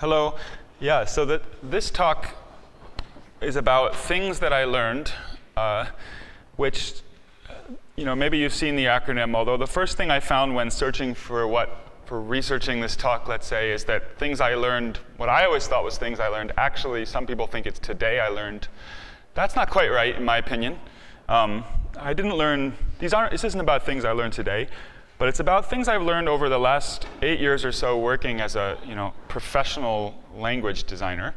Hello. Yeah, so that this talk is about things that I learned, uh, which, you know, maybe you've seen the acronym, although the first thing I found when searching for what, for researching this talk, let's say, is that things I learned, what I always thought was things I learned, actually some people think it's today I learned. That's not quite right, in my opinion. Um, I didn't learn, these aren't, this isn't about things I learned today. But it's about things I've learned over the last eight years or so working as a you know, professional language designer,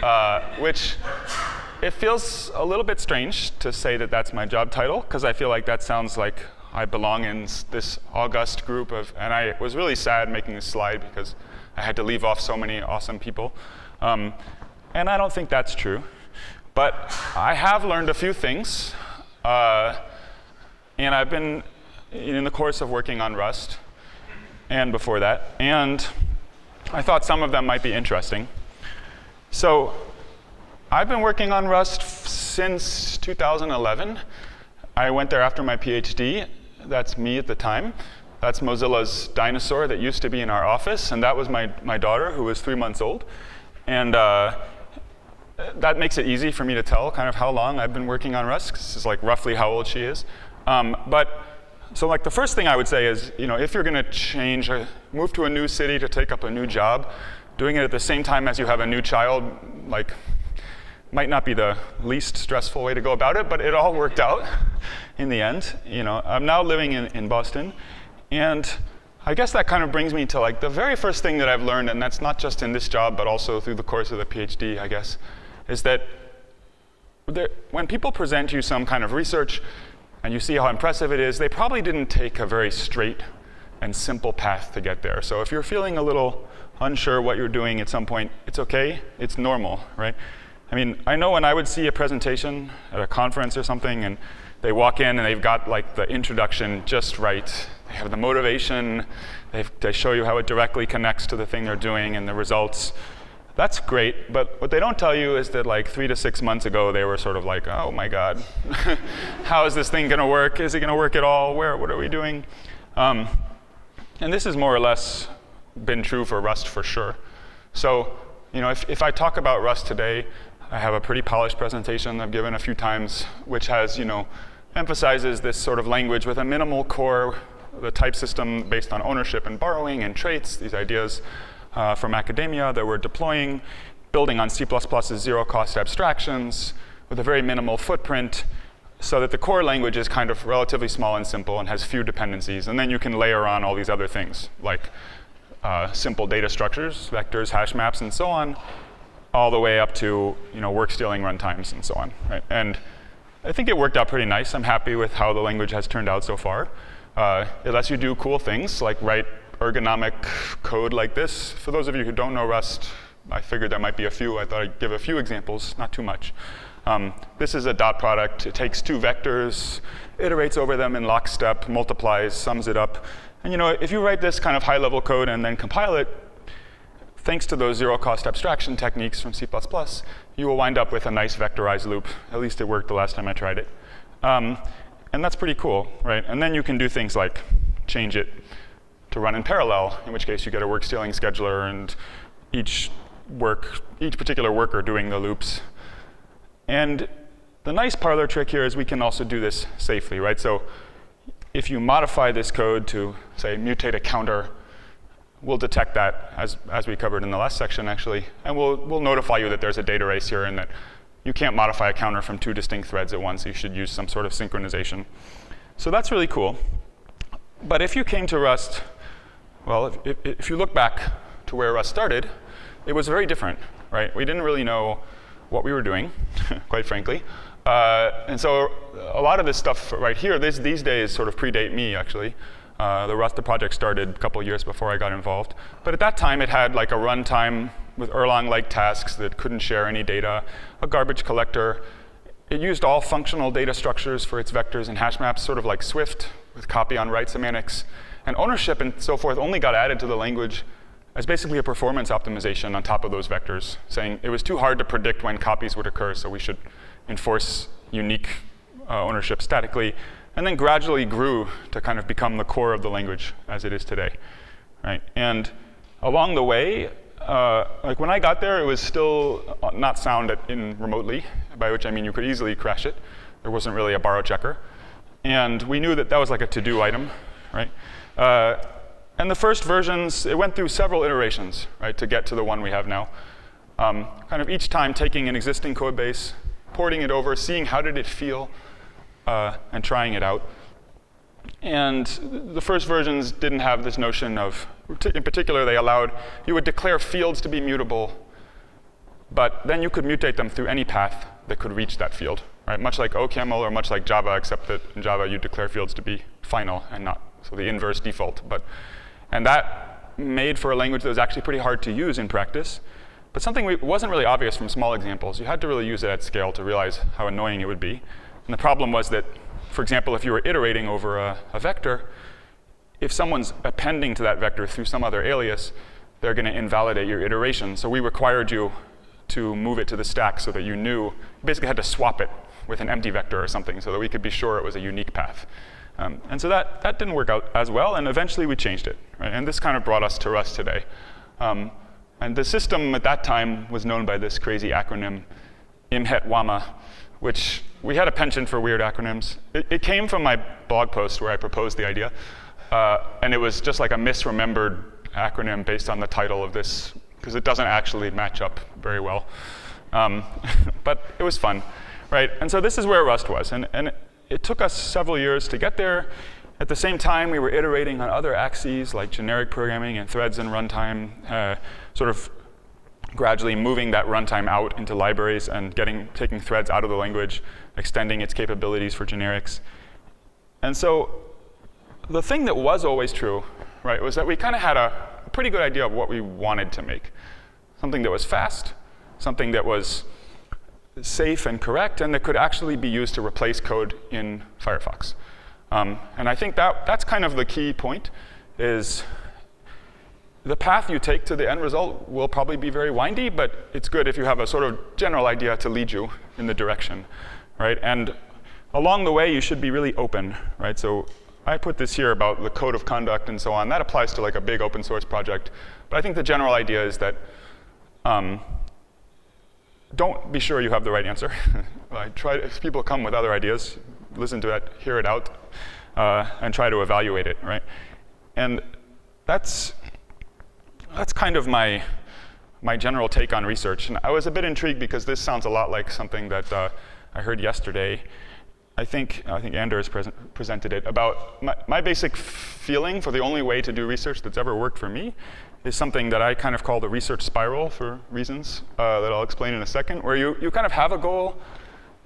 uh, which it feels a little bit strange to say that that's my job title, because I feel like that sounds like I belong in this august group of, and I was really sad making this slide because I had to leave off so many awesome people. Um, and I don't think that's true. But I have learned a few things. Uh, and I've been in the course of working on Rust and before that. And I thought some of them might be interesting. So I've been working on Rust since 2011. I went there after my PhD. That's me at the time. That's Mozilla's dinosaur that used to be in our office. And that was my, my daughter, who was three months old. And uh, that makes it easy for me to tell kind of how long I've been working on Rust. This is like roughly how old she is. Um, but so like the first thing I would say is, you know, if you're going to change, uh, move to a new city to take up a new job, doing it at the same time as you have a new child, like, might not be the least stressful way to go about it, but it all worked out in the end. You know, I'm now living in, in Boston, and I guess that kind of brings me to like the very first thing that I've learned, and that's not just in this job, but also through the course of the PhD, I guess, is that there, when people present you some kind of research, and you see how impressive it is, they probably didn't take a very straight and simple path to get there. So if you're feeling a little unsure what you're doing at some point, it's okay, it's normal, right? I mean, I know when I would see a presentation at a conference or something, and they walk in and they've got like the introduction just right. They have the motivation, they show you how it directly connects to the thing they're doing and the results. That's great, but what they don't tell you is that like three to six months ago, they were sort of like, oh my God, how is this thing gonna work? Is it gonna work at all? Where, what are we doing? Um, and this has more or less been true for Rust for sure. So, you know, if, if I talk about Rust today, I have a pretty polished presentation I've given a few times, which has, you know, emphasizes this sort of language with a minimal core, the type system based on ownership and borrowing and traits, these ideas uh, from academia that we're deploying, building on C++'s zero-cost abstractions with a very minimal footprint so that the core language is kind of relatively small and simple and has few dependencies. And then you can layer on all these other things, like uh, simple data structures, vectors, hash maps, and so on, all the way up to you know, work stealing runtimes and so on. Right? And I think it worked out pretty nice. I'm happy with how the language has turned out so far. Uh, it lets you do cool things like write ergonomic code like this. For those of you who don't know Rust, I figured there might be a few. I thought I'd give a few examples, not too much. Um, this is a dot product. It takes two vectors, iterates over them in lockstep, multiplies, sums it up. And you know, if you write this kind of high-level code and then compile it, thanks to those zero-cost abstraction techniques from C++, you will wind up with a nice vectorized loop. At least it worked the last time I tried it. Um, and that's pretty cool, right? And then you can do things like change it to run in parallel, in which case you get a work stealing scheduler and each work, each particular worker doing the loops. And the nice parlor trick here is we can also do this safely, right? So if you modify this code to, say, mutate a counter, we'll detect that, as, as we covered in the last section, actually. And we'll, we'll notify you that there's a data race here and that you can't modify a counter from two distinct threads at once. You should use some sort of synchronization. So that's really cool. But if you came to Rust well, if, if, if you look back to where Rust started, it was very different, right? We didn't really know what we were doing, quite frankly. Uh, and so a lot of this stuff right here, this, these days sort of predate me, actually. Uh, the Rust project started a couple years before I got involved. But at that time, it had like a runtime with Erlang-like tasks that couldn't share any data, a garbage collector. It used all functional data structures for its vectors and hash maps, sort of like Swift with copy on write semantics. And ownership and so forth only got added to the language as basically a performance optimization on top of those vectors, saying it was too hard to predict when copies would occur, so we should enforce unique uh, ownership statically, and then gradually grew to kind of become the core of the language as it is today. Right? And along the way, uh, like when I got there, it was still not sound in remotely, by which I mean you could easily crash it. There wasn't really a borrow checker. And we knew that that was like a to-do item, right? Uh, and the first versions, it went through several iterations, right, to get to the one we have now. Um, kind of each time taking an existing code base, porting it over, seeing how did it feel, uh, and trying it out. And the first versions didn't have this notion of, in particular, they allowed, you would declare fields to be mutable, but then you could mutate them through any path that could reach that field, right? Much like OCaml or much like Java, except that in Java you declare fields to be final and not, so the inverse default. But, and that made for a language that was actually pretty hard to use in practice, but something wasn't really obvious from small examples. You had to really use it at scale to realize how annoying it would be. And the problem was that for example, if you were iterating over a, a vector, if someone's appending to that vector through some other alias, they're going to invalidate your iteration. So we required you to move it to the stack so that you knew, basically had to swap it with an empty vector or something so that we could be sure it was a unique path. Um, and so that, that didn't work out as well, and eventually we changed it. Right? And this kind of brought us to Rust today. Um, and the system at that time was known by this crazy acronym, IMHET-WAMA, which we had a penchant for weird acronyms. It, it, came from my blog post where I proposed the idea. Uh, and it was just like a misremembered acronym based on the title of this, because it doesn't actually match up very well. Um, but it was fun, right? And so this is where Rust was. And, and it took us several years to get there. At the same time, we were iterating on other axes like generic programming and threads and runtime, uh, sort of gradually moving that runtime out into libraries and getting, taking threads out of the language, extending its capabilities for generics. And so the thing that was always true, right, was that we kind of had a pretty good idea of what we wanted to make. Something that was fast, something that was safe and correct, and that could actually be used to replace code in Firefox. Um, and I think that that's kind of the key point, is the path you take to the end result will probably be very windy, but it's good if you have a sort of general idea to lead you in the direction, right? And along the way, you should be really open, right? So I put this here about the code of conduct and so on. That applies to like a big open source project. But I think the general idea is that um, don't be sure you have the right answer. I try if people come with other ideas, listen to it, hear it out, uh, and try to evaluate it, right? And that's that's kind of my, my general take on research. And I was a bit intrigued because this sounds a lot like something that uh, I heard yesterday. I think, I think Anders present, presented it about my, my basic feeling for the only way to do research that's ever worked for me is something that I kind of call the research spiral for reasons uh, that I'll explain in a second, where you, you kind of have a goal,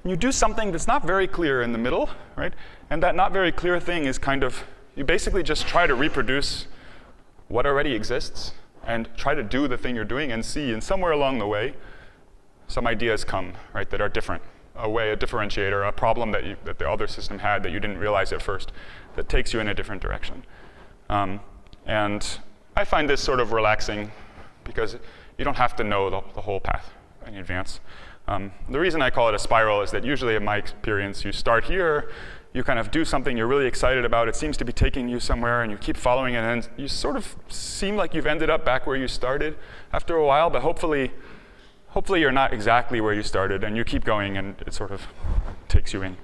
and you do something that's not very clear in the middle, right? And that not very clear thing is kind of, you basically just try to reproduce what already exists and try to do the thing you're doing and see, and somewhere along the way, some ideas come, right, that are different. A way, a differentiator, a problem that, you, that the other system had that you didn't realize at first that takes you in a different direction. Um, and I find this sort of relaxing because you don't have to know the, the whole path in advance. Um, the reason I call it a spiral is that usually in my experience, you start here, you kind of do something you're really excited about, it seems to be taking you somewhere, and you keep following it, and you sort of seem like you've ended up back where you started after a while, but hopefully, hopefully you're not exactly where you started, and you keep going, and it sort of takes you in.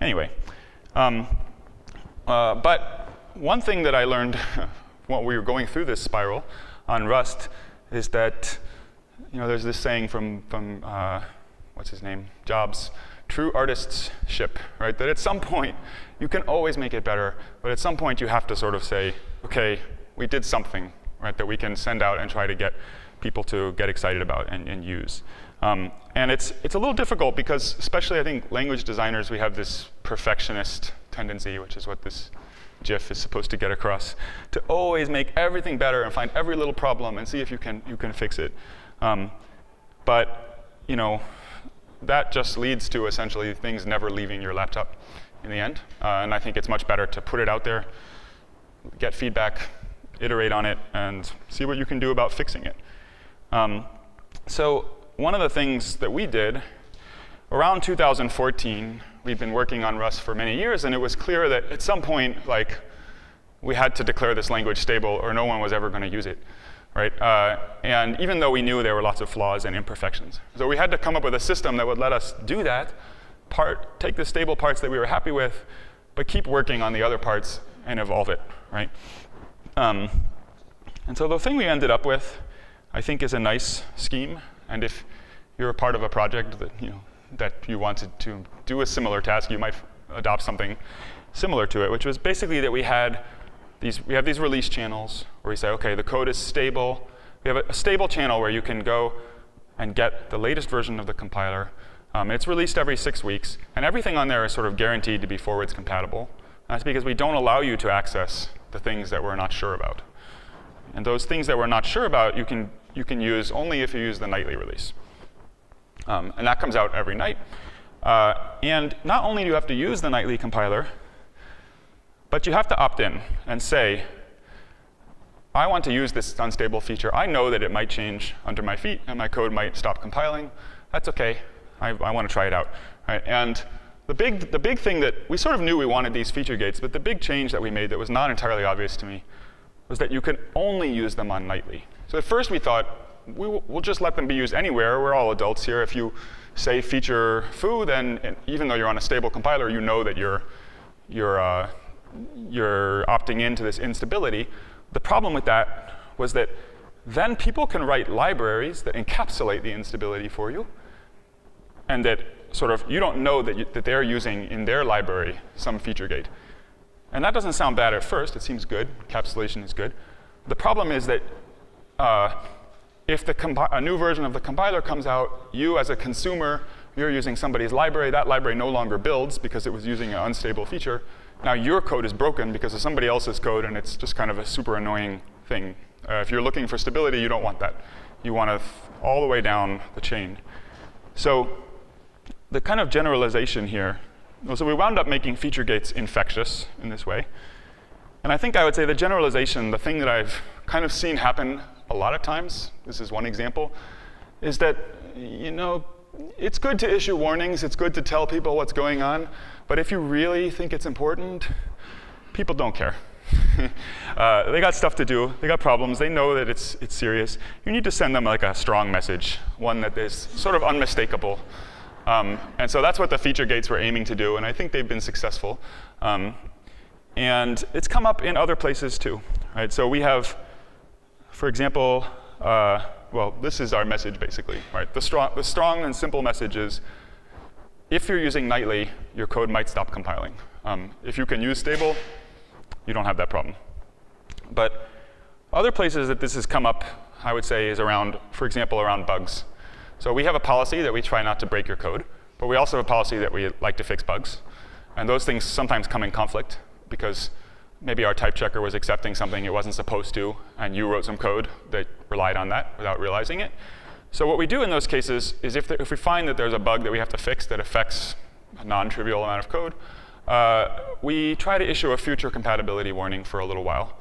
Anyway, um, uh, but one thing that I learned while we were going through this spiral on Rust is that, you know, there's this saying from, from uh, what's his name, Jobs, true artists ship, right? That at some point, you can always make it better, but at some point you have to sort of say, okay, we did something, right, that we can send out and try to get people to get excited about and, and use. Um, and it's, it's a little difficult because, especially I think language designers, we have this perfectionist tendency, which is what this GIF is supposed to get across, to always make everything better and find every little problem and see if you can, you can fix it. Um, but, you know, that just leads to essentially things never leaving your laptop in the end. Uh, and I think it's much better to put it out there, get feedback, iterate on it, and see what you can do about fixing it. Um, so one of the things that we did around 2014, we'd been working on Rust for many years, and it was clear that at some point, like, we had to declare this language stable, or no one was ever going to use it. right? Uh, and even though we knew there were lots of flaws and imperfections. So we had to come up with a system that would let us do that, part, take the stable parts that we were happy with, but keep working on the other parts and evolve it, right? Um, and so the thing we ended up with, I think, is a nice scheme. And if you're a part of a project that you know that you wanted to do a similar task, you might adopt something similar to it, which was basically that we had these, we have these release channels where we say, okay, the code is stable. We have a, a stable channel where you can go and get the latest version of the compiler. Um, it's released every six weeks, and everything on there is sort of guaranteed to be forwards compatible. That's because we don't allow you to access the things that we're not sure about. And those things that we're not sure about, you can, you can use only if you use the nightly release. Um, and that comes out every night. Uh, and not only do you have to use the nightly compiler, but you have to opt in and say, I want to use this unstable feature. I know that it might change under my feet and my code might stop compiling. That's OK. I, I want to try it out. Right? And the big, the big thing that we sort of knew we wanted these feature gates, but the big change that we made that was not entirely obvious to me was that you can only use them on nightly. So at first we thought, we will, we'll just let them be used anywhere. We're all adults here. If you say feature foo, then even though you're on a stable compiler, you know that you're, you're uh, you're opting into this instability. The problem with that was that then people can write libraries that encapsulate the instability for you, and that sort of you don't know that, you, that they're using in their library some feature gate. And that doesn't sound bad at first. It seems good. Encapsulation is good. The problem is that uh, if a new version of the compiler comes out, you as a consumer, you're using somebody's library. That library no longer builds because it was using an unstable feature. Now your code is broken because of somebody else's code, and it's just kind of a super annoying thing. Uh, if you're looking for stability, you don't want that. You want to all the way down the chain. So the kind of generalization here, so we wound up making feature gates infectious in this way. And I think I would say the generalization, the thing that I've kind of seen happen a lot of times, this is one example, is that, you know, it's good to issue warnings, it's good to tell people what's going on, but if you really think it's important, people don't care. uh, they got stuff to do, they got problems, they know that it's, it's serious. You need to send them like a strong message, one that is sort of unmistakable. Um, and so that's what the feature gates were aiming to do, and I think they've been successful. Um, and it's come up in other places too. Right? So we have, for example, uh, well, this is our message basically, right? The strong, the strong and simple message is, if you're using nightly, your code might stop compiling. Um, if you can use stable, you don't have that problem. But other places that this has come up, I would say, is around, for example, around bugs. So we have a policy that we try not to break your code, but we also have a policy that we like to fix bugs. And those things sometimes come in conflict because maybe our type checker was accepting something it wasn't supposed to, and you wrote some code that relied on that without realizing it. So what we do in those cases is if, if we find that there's a bug that we have to fix that affects a non-trivial amount of code, uh, we try to issue a future compatibility warning for a little while.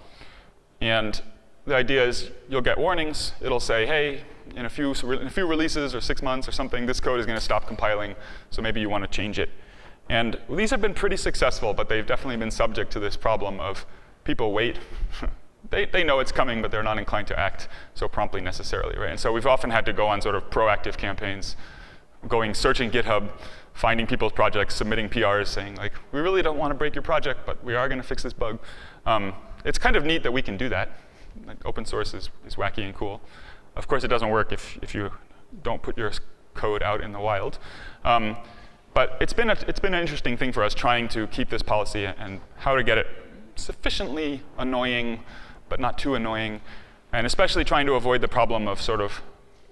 And the idea is you'll get warnings. It'll say, hey, in a few, in a few releases or six months or something, this code is going to stop compiling, so maybe you want to change it. And these have been pretty successful, but they've definitely been subject to this problem of people wait. they, they know it's coming, but they're not inclined to act so promptly necessarily, right? And so we've often had to go on sort of proactive campaigns, going searching GitHub, finding people's projects, submitting PRs, saying like, we really don't want to break your project, but we are going to fix this bug. Um, it's kind of neat that we can do that. Like open source is, is wacky and cool. Of course, it doesn't work if, if you don't put your code out in the wild. Um, but it's been, a, it's been an interesting thing for us trying to keep this policy and how to get it sufficiently annoying, but not too annoying, and especially trying to avoid the problem of sort of,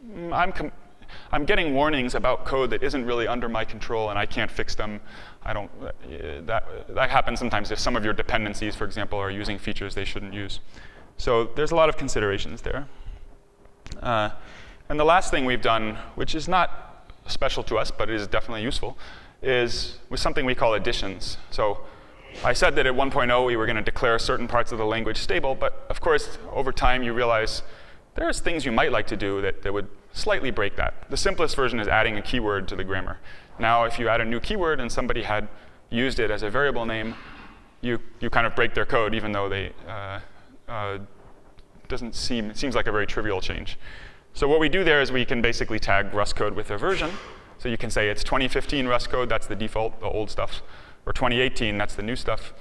mm, I'm, I'm getting warnings about code that isn't really under my control and I can't fix them. I don't, uh, that, that happens sometimes if some of your dependencies, for example, are using features they shouldn't use. So there's a lot of considerations there. Uh, and the last thing we've done, which is not special to us, but it is definitely useful, is with something we call editions. So I said that at 1.0 we were going to declare certain parts of the language stable, but of course, over time you realize there's things you might like to do that, that would slightly break that. The simplest version is adding a keyword to the grammar. Now, if you add a new keyword and somebody had used it as a variable name, you, you kind of break their code, even though they uh, uh, doesn't seem, it seems like a very trivial change. So what we do there is we can basically tag Rust code with a version. So you can say it's 2015 Rust code, that's the default, the old stuff. Or 2018, that's the new stuff.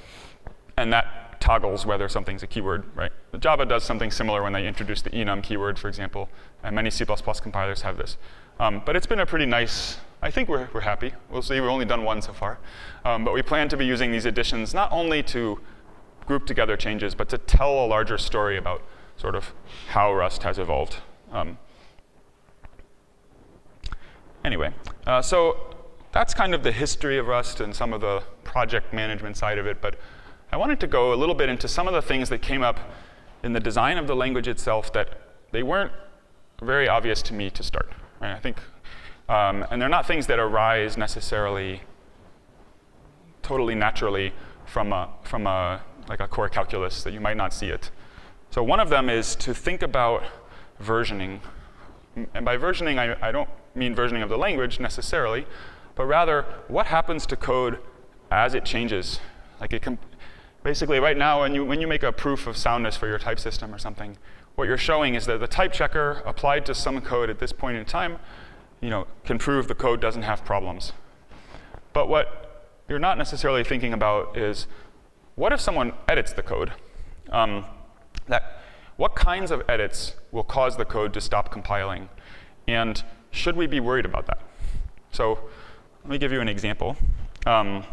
And that toggles whether something's a keyword, right? Java does something similar when they introduce the enum keyword, for example. And many C++ compilers have this. Um, but it's been a pretty nice, I think we're, we're happy. We'll see, we've only done one so far. Um, but we plan to be using these editions not only to group together changes, but to tell a larger story about sort of how Rust has evolved. Um, anyway, uh, so that's kind of the history of Rust and some of the project management side of it. But I wanted to go a little bit into some of the things that came up in the design of the language itself that they weren't very obvious to me to start. Right? I think, um, and they're not things that arise necessarily totally naturally from a, from a, like a core calculus that you might not see it. So one of them is to think about versioning. And by versioning, I, I don't mean versioning of the language necessarily, but rather what happens to code as it changes. Like it basically right now when you, when you make a proof of soundness for your type system or something, what you're showing is that the type checker applied to some code at this point in time you know, can prove the code doesn't have problems. But what you're not necessarily thinking about is what if someone edits the code? Um, that what kinds of edits will cause the code to stop compiling? And should we be worried about that? So let me give you an example. Um,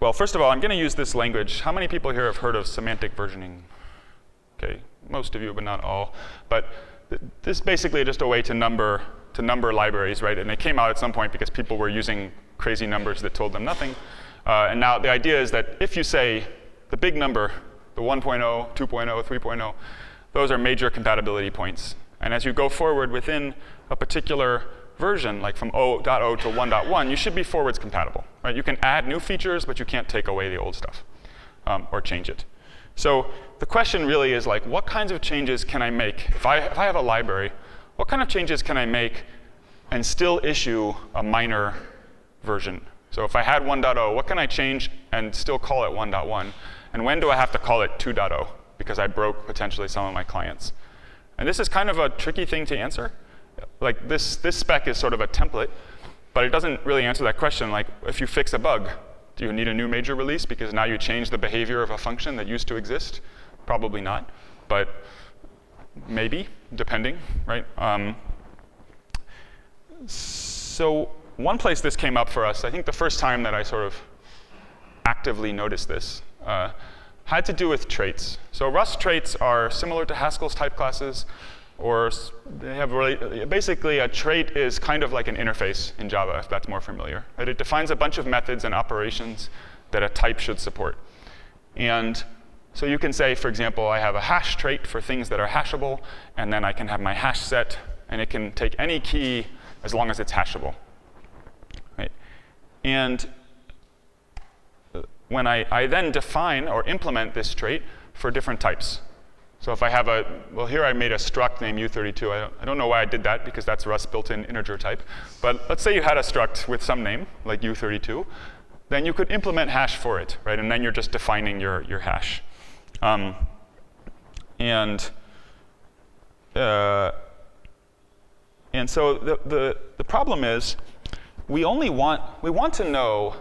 well, first of all, I'm going to use this language. How many people here have heard of semantic versioning? Okay, most of you, but not all. But th this is basically just a way to number to number libraries, right? And it came out at some point because people were using crazy numbers that told them nothing. Uh, and now the idea is that if you say the big number, the 1.0, 2.0, 3.0, those are major compatibility points. And as you go forward within a particular version, like from 0.0 to 1.1, you should be forwards compatible. Right? You can add new features, but you can't take away the old stuff um, or change it. So the question really is like, what kinds of changes can I make? If I, if I have a library, what kind of changes can I make and still issue a minor version? So if I had 1.0, what can I change and still call it 1.1? And when do I have to call it 2.0? Because I broke potentially some of my clients. And this is kind of a tricky thing to answer. Like this, this spec is sort of a template, but it doesn't really answer that question. Like if you fix a bug, do you need a new major release because now you change the behavior of a function that used to exist? Probably not, but maybe, depending, right? Um, so one place this came up for us, I think the first time that I sort of actively noticed this, uh, had to do with traits. So Rust traits are similar to Haskell's type classes, or they have really, basically a trait is kind of like an interface in Java, if that's more familiar. Right? It defines a bunch of methods and operations that a type should support. And so you can say, for example, I have a hash trait for things that are hashable, and then I can have my hash set, and it can take any key as long as it's hashable. Right? And when I, I then define or implement this trait for different types. So if I have a, well, here I made a struct named u32. I don't, I don't know why I did that, because that's Rust built-in integer type. But let's say you had a struct with some name, like u32. Then you could implement hash for it, right? And then you're just defining your, your hash. Um, and uh, and so the, the, the problem is we only want, we want to know,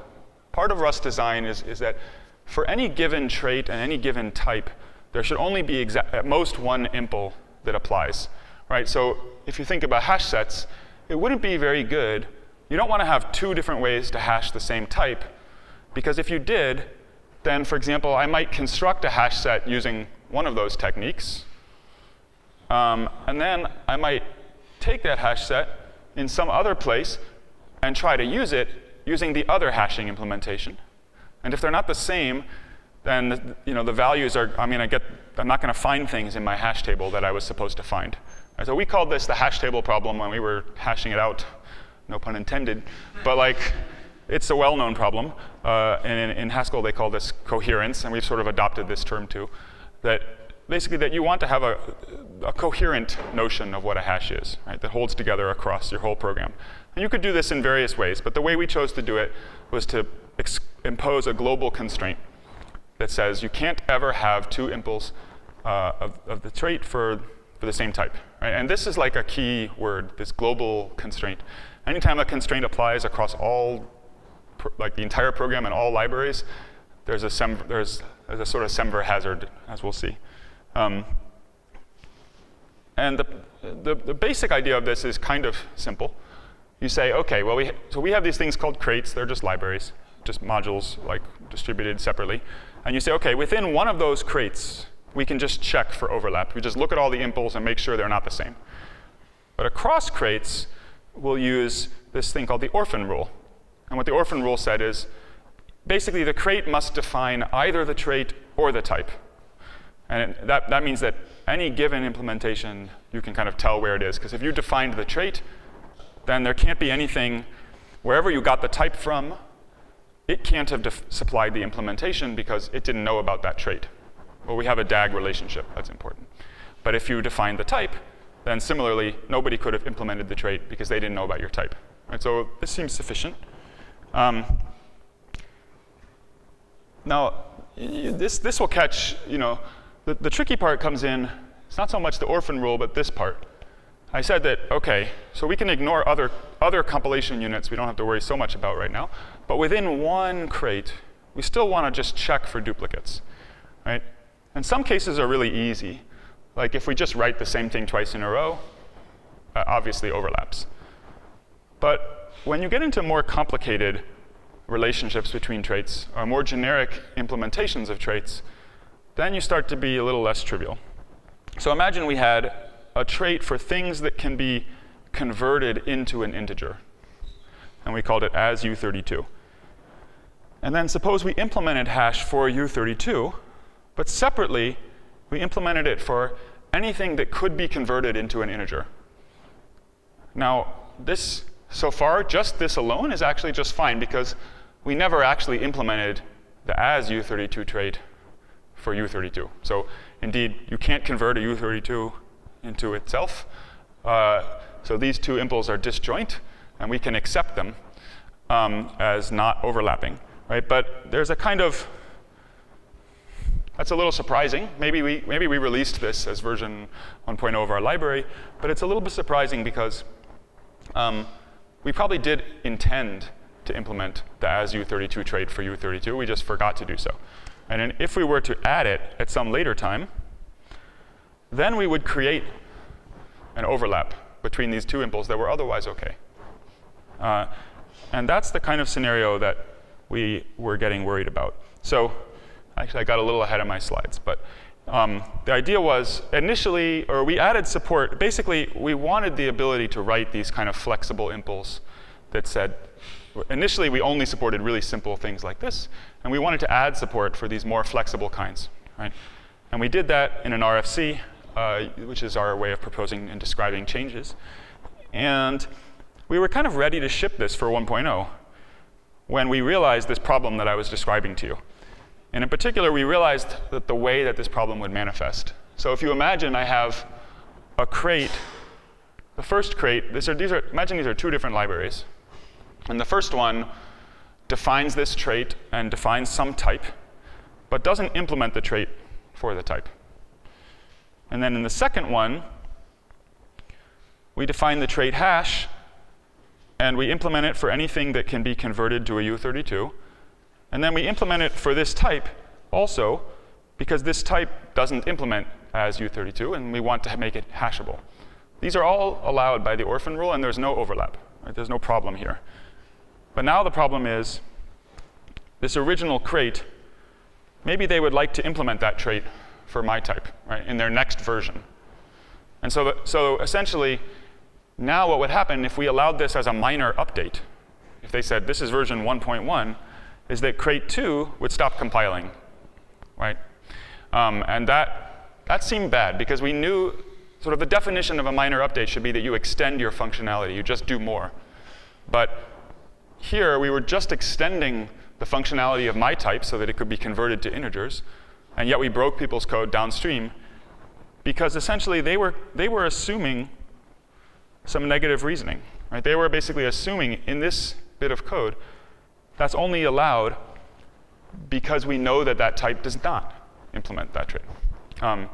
part of Rust design is, is that for any given trait and any given type, there should only be at most one impl that applies, right? So if you think about hash sets, it wouldn't be very good. You don't want to have two different ways to hash the same type, because if you did, then, for example, I might construct a hash set using one of those techniques, um, and then I might take that hash set in some other place and try to use it using the other hashing implementation. And if they're not the same, then you know, the values are, I mean, I get, I'm not going to find things in my hash table that I was supposed to find. And so we called this the hash table problem when we were hashing it out, no pun intended. But like, it's a well-known problem. Uh, and in, in, Haskell, they call this coherence, and we've sort of adopted this term too, that basically that you want to have a, a coherent notion of what a hash is, right, that holds together across your whole program. And you could do this in various ways, but the way we chose to do it was to impose a global constraint that says you can't ever have two impls uh, of, of the trait for, for the same type. Right? And this is like a key word, this global constraint. Anytime a constraint applies across all, like the entire program and all libraries, there's a, sem there's, there's a sort of semver hazard, as we'll see. Um, and the, the, the, basic idea of this is kind of simple. You say, OK, well, we so we have these things called crates. They're just libraries, just modules like distributed separately. And you say, OK, within one of those crates, we can just check for overlap. We just look at all the impls and make sure they're not the same. But across crates, we'll use this thing called the orphan rule. And what the orphan rule said is, basically the crate must define either the trait or the type. And it, that, that means that any given implementation, you can kind of tell where it is. Because if you defined the trait, then there can't be anything, wherever you got the type from, it can't have supplied the implementation because it didn't know about that trait. Well, we have a DAG relationship. That's important. But if you define the type, then similarly, nobody could have implemented the trait because they didn't know about your type. Right, so this seems sufficient. Um, now, this, this will catch, you know, the, the tricky part comes in, it's not so much the orphan rule, but this part. I said that, OK, so we can ignore other, other compilation units we don't have to worry so much about right now. But within one crate, we still want to just check for duplicates. Right? And some cases are really easy. Like if we just write the same thing twice in a row, uh, obviously overlaps. But when you get into more complicated relationships between traits, or more generic implementations of traits, then you start to be a little less trivial. So imagine we had a trait for things that can be converted into an integer. And we called it as u32. And then suppose we implemented hash for u32, but separately, we implemented it for anything that could be converted into an integer. Now, this, so far, just this alone is actually just fine because we never actually implemented the as u32 trait for u32. So indeed, you can't convert a u32 into itself. Uh, so these two impls are disjoint, and we can accept them um, as not overlapping. Right? But there's a kind of that's a little surprising. Maybe we, maybe we released this as version 1.0 of our library, but it's a little bit surprising because um, we probably did intend to implement the as u32 trait for u32. We just forgot to do so. And then if we were to add it at some later time, then we would create an overlap between these two impulses that were otherwise OK. Uh, and that's the kind of scenario that we were getting worried about. So actually, I got a little ahead of my slides. But um, the idea was initially, or we added support. Basically, we wanted the ability to write these kind of flexible impls that said, initially, we only supported really simple things like this. And we wanted to add support for these more flexible kinds. Right? And we did that in an RFC uh, which is our way of proposing and describing changes. And we were kind of ready to ship this for 1.0 when we realized this problem that I was describing to you. And in particular, we realized that the way that this problem would manifest. So if you imagine I have a crate, the first crate, are, these are, imagine these are two different libraries. And the first one defines this trait and defines some type, but doesn't implement the trait for the type. And then in the second one, we define the trait hash, and we implement it for anything that can be converted to a U32. And then we implement it for this type also, because this type doesn't implement as U32, and we want to make it hashable. These are all allowed by the orphan rule, and there's no overlap. Right? There's no problem here. But now the problem is this original crate, maybe they would like to implement that trait for my type, right, in their next version. And so, so essentially, now what would happen if we allowed this as a minor update, if they said this is version 1.1, is that crate 2 would stop compiling, right? Um, and that, that seemed bad because we knew sort of the definition of a minor update should be that you extend your functionality, you just do more. But here, we were just extending the functionality of my type so that it could be converted to integers. And yet we broke people's code downstream because essentially they were, they were assuming some negative reasoning. Right? They were basically assuming in this bit of code that's only allowed because we know that that type does not implement that trait. Um,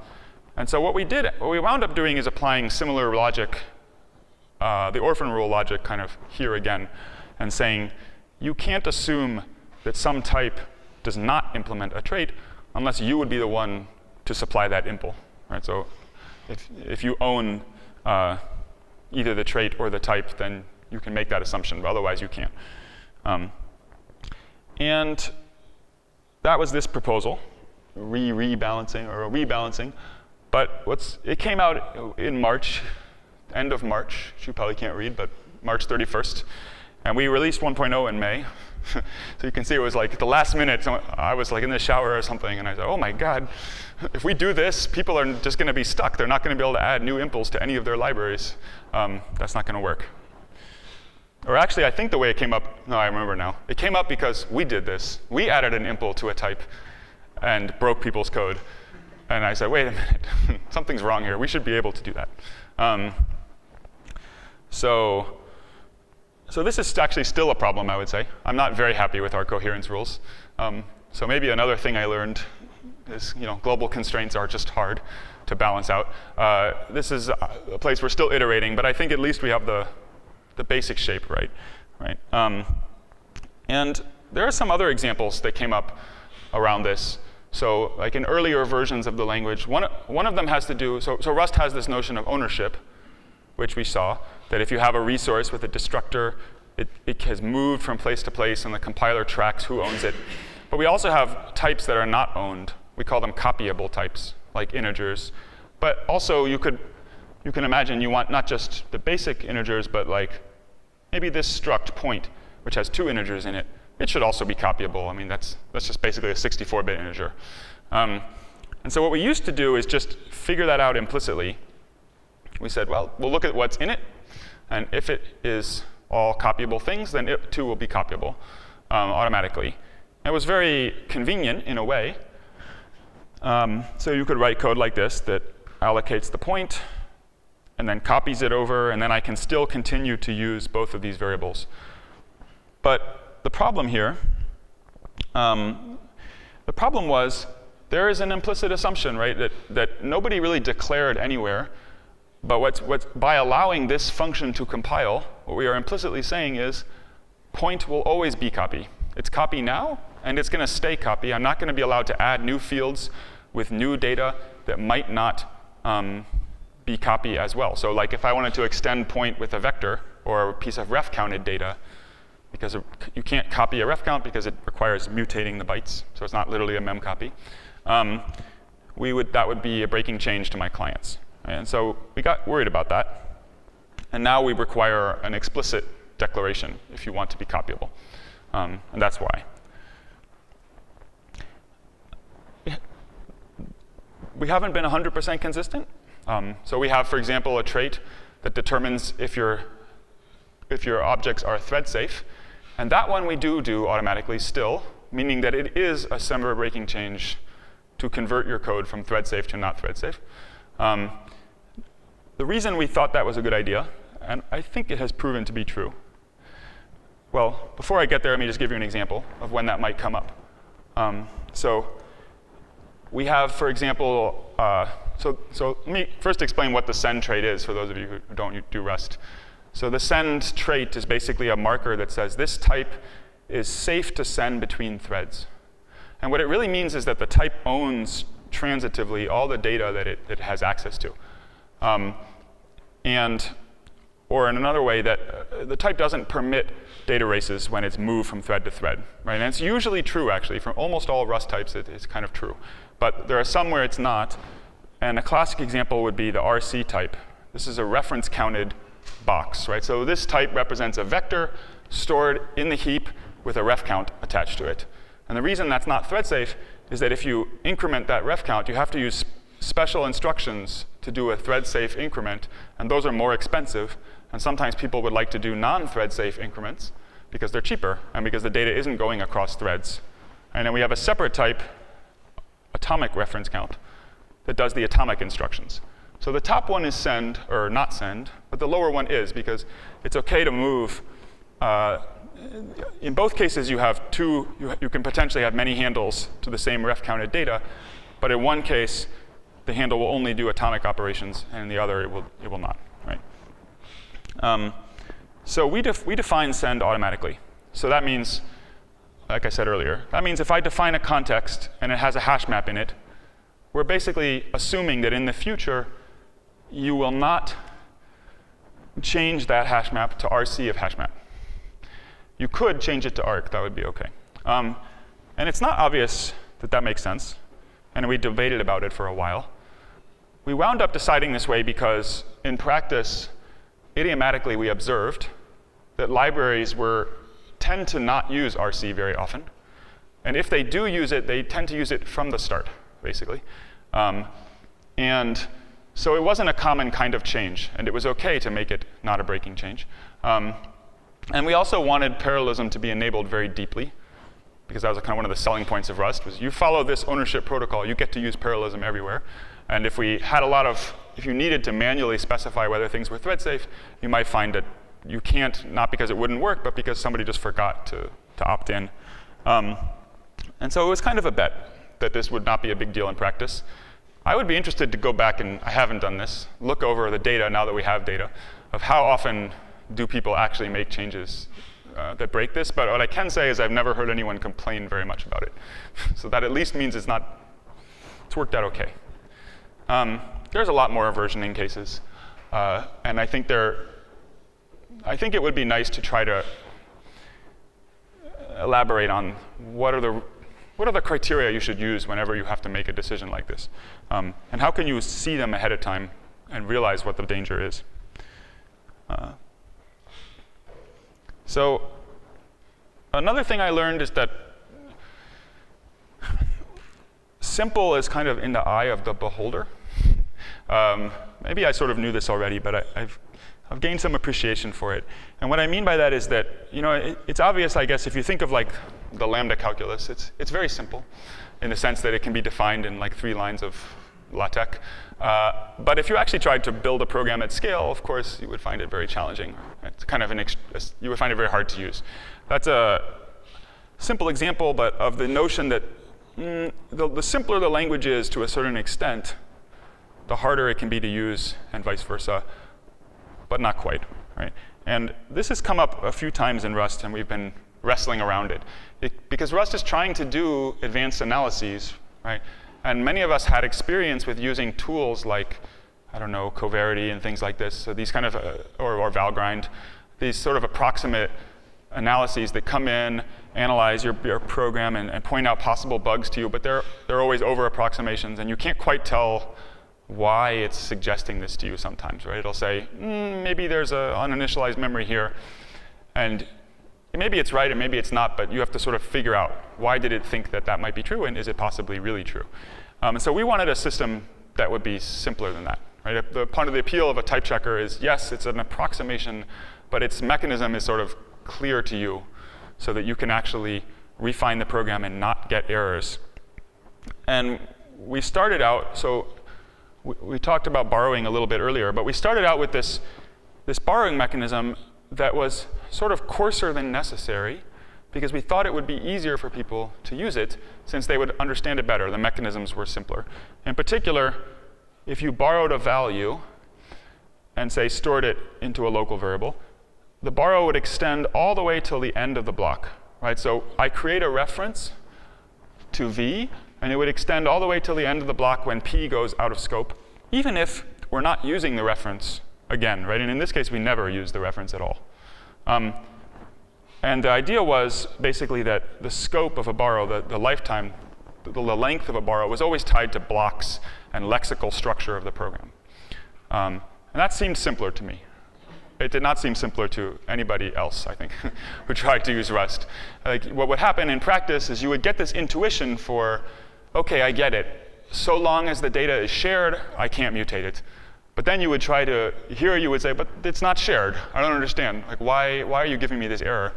And so what we did, what we wound up doing is applying similar logic, uh, the orphan rule logic kind of here again, and saying you can't assume that some type does not implement a trait unless you would be the one to supply that impl. Right? So if, if you own uh, either the trait or the type, then you can make that assumption, but otherwise you can't. Um, and that was this proposal, re-rebalancing or rebalancing. But what's, it came out in March, end of March. You probably can't read, but March 31st. And we released 1.0 in May. so you can see it was like the last minute, I was like in the shower or something, and I said, oh my God, if we do this, people are just going to be stuck. They're not going to be able to add new impls to any of their libraries. Um, that's not going to work. Or actually, I think the way it came up, no, I remember now. It came up because we did this. We added an impl to a type and broke people's code. And I said, wait a minute, something's wrong here. We should be able to do that. Um, so, so this is actually still a problem, I would say. I'm not very happy with our coherence rules. Um, so maybe another thing I learned is, you know, global constraints are just hard to balance out. Uh, this is a place we're still iterating, but I think at least we have the, the basic shape right. right? Um, and there are some other examples that came up around this. So like in earlier versions of the language, one, one of them has to do, so, so Rust has this notion of ownership, which we saw, that if you have a resource with a destructor, it, it has moved from place to place and the compiler tracks who owns it. But we also have types that are not owned. We call them copyable types, like integers. But also you could you can imagine you want not just the basic integers, but like maybe this struct point, which has two integers in it. It should also be copyable. I mean, that's, that's just basically a 64-bit integer. Um, and so what we used to do is just figure that out implicitly. We said, well, we'll look at what's in it. And if it is all copyable things, then it too will be copyable um, automatically. it was very convenient in a way. Um, so you could write code like this that allocates the point, and then copies it over, and then I can still continue to use both of these variables. But the problem here, um, the problem was there is an implicit assumption, right, that, that nobody really declared anywhere. But what's, what's, by allowing this function to compile, what we are implicitly saying is point will always be copy. It's copy now, and it's going to stay copy. I'm not going to be allowed to add new fields with new data that might not um, be copy as well. So like if I wanted to extend point with a vector or a piece of ref counted data, because you can't copy a ref count because it requires mutating the bytes, so it's not literally a mem copy. Um, we would, that would be a breaking change to my clients. And so we got worried about that. And now we require an explicit declaration if you want to be copyable. Um, and that's why. We haven't been 100% consistent. Um, so we have, for example, a trait that determines if your, if your objects are thread safe. And that one we do do automatically still, meaning that it is a semver breaking change to convert your code from thread safe to not thread safe. Um, the reason we thought that was a good idea, and I think it has proven to be true. Well, before I get there, let me just give you an example of when that might come up. Um, so we have, for example, uh, so, so let me first explain what the send trait is for those of you who don't do Rust. So the send trait is basically a marker that says this type is safe to send between threads. And what it really means is that the type owns transitively all the data that it, it has access to. Um, and, or in another way, that uh, the type doesn't permit data races when it's moved from thread to thread. Right? And it's usually true, actually. For almost all Rust types, it, it's kind of true. But there are some where it's not. And a classic example would be the RC type. This is a reference counted box, right? So this type represents a vector stored in the heap with a ref count attached to it. And the reason that's not thread safe is that if you increment that ref count, you have to use special instructions to do a thread safe increment, and those are more expensive. And sometimes people would like to do non-thread safe increments because they're cheaper and because the data isn't going across threads. And then we have a separate type, atomic reference count, that does the atomic instructions. So the top one is send, or not send, but the lower one is, because it's OK to move. Uh, in both cases, you have two, you, you, can potentially have many handles to the same ref counted data. But in one case, the handle will only do atomic operations, and the other it will, it will not, right? Um, so we, def we define send automatically. So that means, like I said earlier, that means if I define a context and it has a hash map in it, we're basically assuming that in the future, you will not change that hash map to RC of hash map. You could change it to arc. That would be OK. Um, and it's not obvious that that makes sense. And we debated about it for a while. We wound up deciding this way because in practice, idiomatically, we observed that libraries were tend to not use RC very often. And if they do use it, they tend to use it from the start, basically. Um, and so it wasn't a common kind of change, and it was OK to make it not a breaking change. Um, and we also wanted parallelism to be enabled very deeply, because that was kind of one of the selling points of Rust, was you follow this ownership protocol, you get to use parallelism everywhere. And if we had a lot of, if you needed to manually specify whether things were thread safe, you might find that you can't, not because it wouldn't work, but because somebody just forgot to, to opt in. Um, and so it was kind of a bet that this would not be a big deal in practice. I would be interested to go back, and I haven't done this, look over the data now that we have data, of how often do people actually make changes uh, that break this. But what I can say is I've never heard anyone complain very much about it. so that at least means it's not, it's worked out OK. Um, there's a lot more versioning cases. Uh, and I think there, I think it would be nice to try to elaborate on what are the what are the criteria you should use whenever you have to make a decision like this? Um, and how can you see them ahead of time and realize what the danger is? Uh, so another thing I learned is that simple is kind of in the eye of the beholder. Um, maybe I sort of knew this already, but I, have I've gained some appreciation for it. And what I mean by that is that, you know, it, it's obvious, I guess, if you think of like the lambda calculus, it's, it's very simple in the sense that it can be defined in like three lines of LaTeX. Uh, but if you actually tried to build a program at scale, of course, you would find it very challenging. It's kind of an, you would find it very hard to use. That's a simple example, but of the notion that mm, the, the simpler the language is to a certain extent, the harder it can be to use, and vice versa but not quite, right? And this has come up a few times in Rust, and we've been wrestling around it. it. Because Rust is trying to do advanced analyses, right? And many of us had experience with using tools like, I don't know, Coverity and things like this, so these kind of, uh, or, or Valgrind, these sort of approximate analyses that come in, analyze your, your program, and, and point out possible bugs to you, but they're, they're always over approximations, and you can't quite tell why it's suggesting this to you sometimes, right? It'll say, mm, maybe there's an uninitialized memory here. And maybe it's right and maybe it's not, but you have to sort of figure out why did it think that that might be true and is it possibly really true? Um, and so we wanted a system that would be simpler than that. Right? The part of the appeal of a type checker is, yes, it's an approximation, but its mechanism is sort of clear to you so that you can actually refine the program and not get errors. And we started out, so we, we talked about borrowing a little bit earlier, but we started out with this, this borrowing mechanism that was sort of coarser than necessary because we thought it would be easier for people to use it since they would understand it better. The mechanisms were simpler. In particular, if you borrowed a value and, say, stored it into a local variable, the borrow would extend all the way till the end of the block. Right? So I create a reference to v, and it would extend all the way till the end of the block when p goes out of scope, even if we're not using the reference again, right? And in this case, we never use the reference at all. Um, and the idea was basically that the scope of a borrow, the, the lifetime, the, the, length of a borrow, was always tied to blocks and lexical structure of the program. Um, and that seemed simpler to me it did not seem simpler to anybody else, I think, who tried to use Rust. Like, what would happen in practice is you would get this intuition for, OK, I get it. So long as the data is shared, I can't mutate it. But then you would try to, here you would say, but it's not shared. I don't understand. Like, why, why are you giving me this error?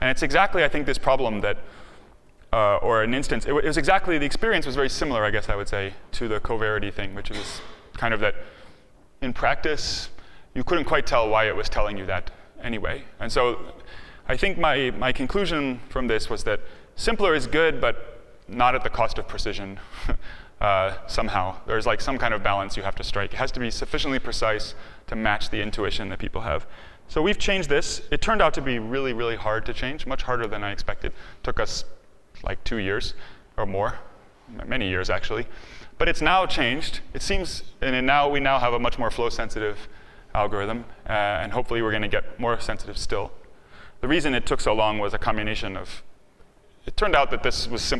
And it's exactly, I think, this problem that, uh, or an instance, it, it was exactly, the experience was very similar, I guess I would say, to the coverity thing, which is kind of that in practice, you couldn't quite tell why it was telling you that anyway. And so I think my, my conclusion from this was that simpler is good, but not at the cost of precision. uh, somehow. There's like some kind of balance you have to strike. It has to be sufficiently precise to match the intuition that people have. So we've changed this. It turned out to be really, really hard to change, much harder than I expected. Took us like two years or more, many years actually. But it's now changed. It seems, and now we now have a much more flow-sensitive algorithm, uh, and hopefully we're going to get more sensitive still. The reason it took so long was a combination of, it turned out that this was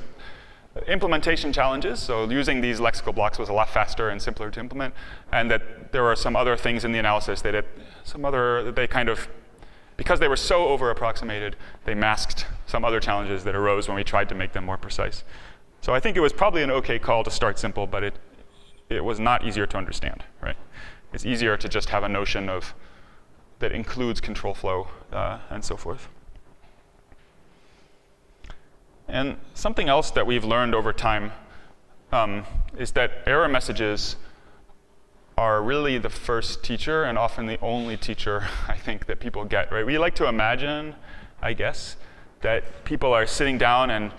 implementation challenges, so using these lexical blocks was a lot faster and simpler to implement, and that there were some other things in the analysis that it, some other, they kind of, because they were so over-approximated, they masked some other challenges that arose when we tried to make them more precise. So I think it was probably an OK call to start simple, but it, it was not easier to understand, right? It's easier to just have a notion of that includes control flow uh, and so forth. And something else that we've learned over time um, is that error messages are really the first teacher and often the only teacher I think that people get, right? We like to imagine, I guess, that people are sitting down and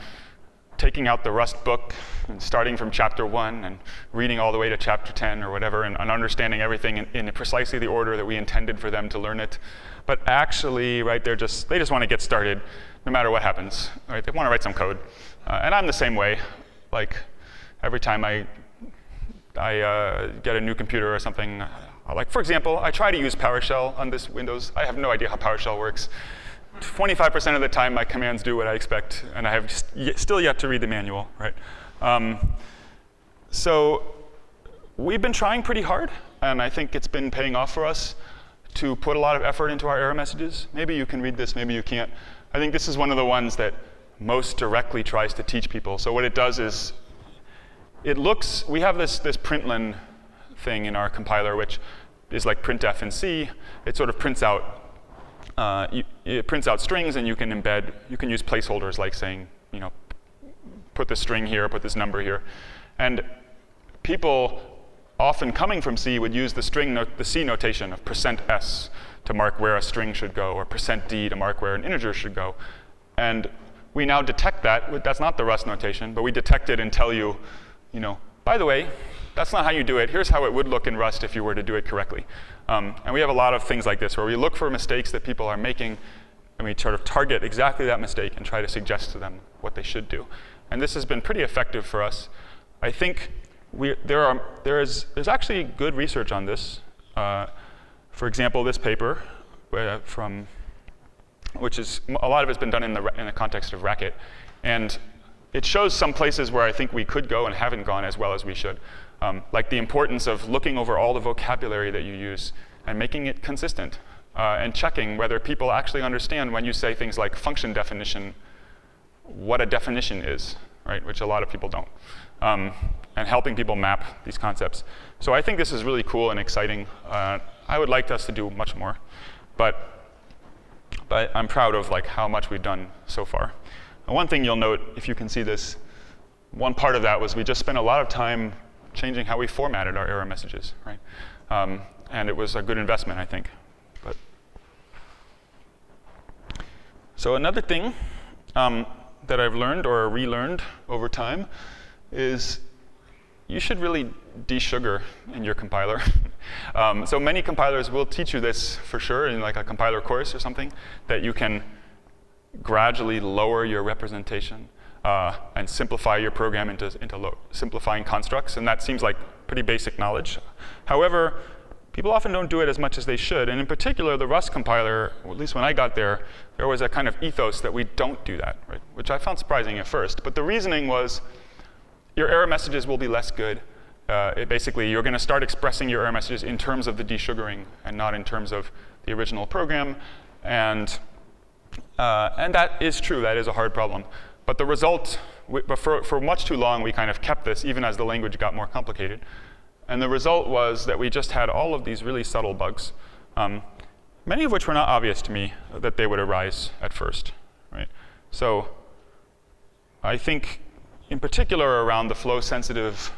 taking out the Rust book and starting from chapter one and reading all the way to chapter 10 or whatever and, and understanding everything in, in, precisely the order that we intended for them to learn it. But actually, right, they're just, they just want to get started no matter what happens, right? They want to write some code. Uh, and I'm the same way. Like, every time I, I uh, get a new computer or something, like, for example, I try to use PowerShell on this Windows. I have no idea how PowerShell works. 25% of the time, my commands do what I expect, and I have st still yet to read the manual, right? Um, so we've been trying pretty hard, and I think it's been paying off for us to put a lot of effort into our error messages. Maybe you can read this, maybe you can't. I think this is one of the ones that most directly tries to teach people. So what it does is, it looks, we have this, this println thing in our compiler, which is like printf in C. It sort of prints out uh, you, it prints out strings, and you can embed, you can use placeholders like saying, you know, put this string here, put this number here. And people often coming from C would use the string, the C notation of percent %s to mark where a string should go, or percent %d to mark where an integer should go. And we now detect that. That's not the Rust notation, but we detect it and tell you, you know, by the way, that's not how you do it. Here's how it would look in Rust if you were to do it correctly. Um, and we have a lot of things like this where we look for mistakes that people are making and we sort of target exactly that mistake and try to suggest to them what they should do. And this has been pretty effective for us. I think we, there are, there is, there's actually good research on this. Uh, for example, this paper uh, from, which is, a lot of it's been done in the, in the context of Racket. And it shows some places where I think we could go and haven't gone as well as we should. Um, like the importance of looking over all the vocabulary that you use and making it consistent uh, and checking whether people actually understand when you say things like function definition, what a definition is, right, which a lot of people don't, um, and helping people map these concepts. So I think this is really cool and exciting. Uh, I would like us to do much more, but, but I'm proud of like how much we've done so far. And one thing you'll note, if you can see this, one part of that was we just spent a lot of time changing how we formatted our error messages, right? Um, and it was a good investment, I think. But so another thing um, that I've learned or relearned over time is you should really desugar in your compiler. um, so many compilers will teach you this for sure in like a compiler course or something, that you can gradually lower your representation uh, and simplify your program into, into simplifying constructs. And that seems like pretty basic knowledge. However, people often don't do it as much as they should. And in particular, the Rust compiler, at least when I got there, there was a kind of ethos that we don't do that, right? which I found surprising at first. But the reasoning was your error messages will be less good. Uh, basically, you're going to start expressing your error messages in terms of the desugaring and not in terms of the original program. And, uh, and that is true. That is a hard problem. But the result, but for, for much too long, we kind of kept this, even as the language got more complicated. And the result was that we just had all of these really subtle bugs, um, many of which were not obvious to me that they would arise at first. Right? So I think, in particular, around the flow-sensitive,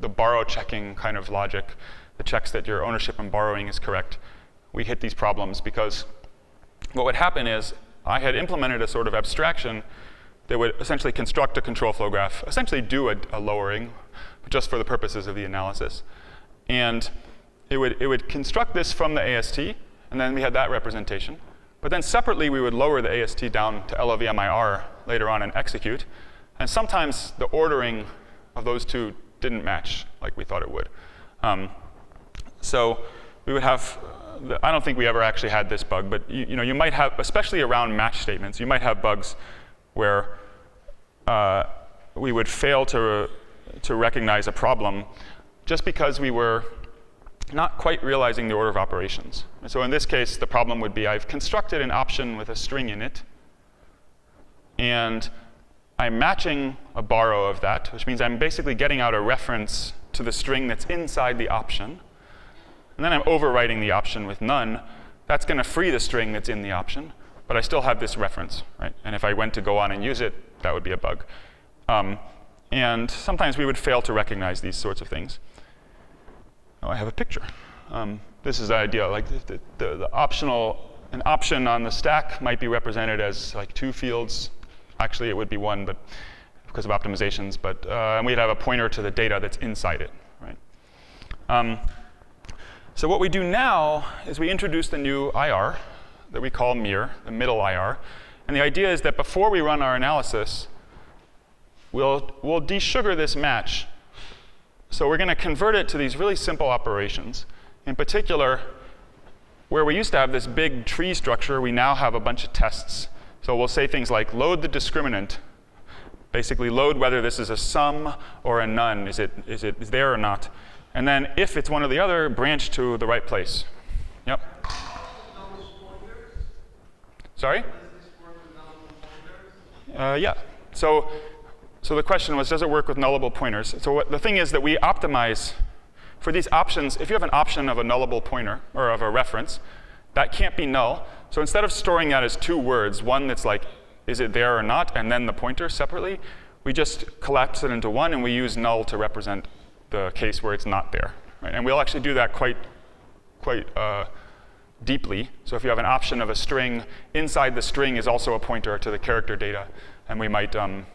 the borrow checking kind of logic, the checks that your ownership and borrowing is correct, we hit these problems because what would happen is I had implemented a sort of abstraction that would essentially construct a control flow graph, essentially do a, a lowering, just for the purposes of the analysis. And it would, it would construct this from the AST, and then we had that representation. But then separately, we would lower the AST down to LLVM IR later on and execute. And sometimes the ordering of those two didn't match like we thought it would. Um, so we would have, uh, I don't think we ever actually had this bug, but you, you, know, you might have, especially around match statements, you might have bugs where uh, we would fail to, to recognize a problem just because we were not quite realizing the order of operations. And so in this case, the problem would be I've constructed an option with a string in it, and I'm matching a borrow of that, which means I'm basically getting out a reference to the string that's inside the option. And then I'm overwriting the option with none. That's going to free the string that's in the option, but I still have this reference, right? And if I went to go on and use it, that would be a bug. Um, and sometimes we would fail to recognize these sorts of things. Oh, I have a picture. Um, this is the idea, like the, the, the, optional, an option on the stack might be represented as like two fields. Actually, it would be one, but because of optimizations. But uh, and we'd have a pointer to the data that's inside it, right? Um, so what we do now is we introduce the new IR that we call MIR, the middle IR. And the idea is that before we run our analysis, we'll, we'll desugar this match so we're going to convert it to these really simple operations. In particular, where we used to have this big tree structure, we now have a bunch of tests. So we'll say things like load the discriminant, basically load whether this is a Some or a none, is it, is it is there or not. And then if it's one or the other, branch to the right place. Yep. Sorry? Uh, yeah. So so the question was, does it work with nullable pointers? So what, the thing is that we optimize for these options. If you have an option of a nullable pointer or of a reference, that can't be null. So instead of storing that as two words, one that's like, is it there or not, and then the pointer separately, we just collapse it into one, and we use null to represent the case where it's not there. Right? And we'll actually do that quite, quite uh, deeply. So if you have an option of a string, inside the string is also a pointer to the character data, and we might um,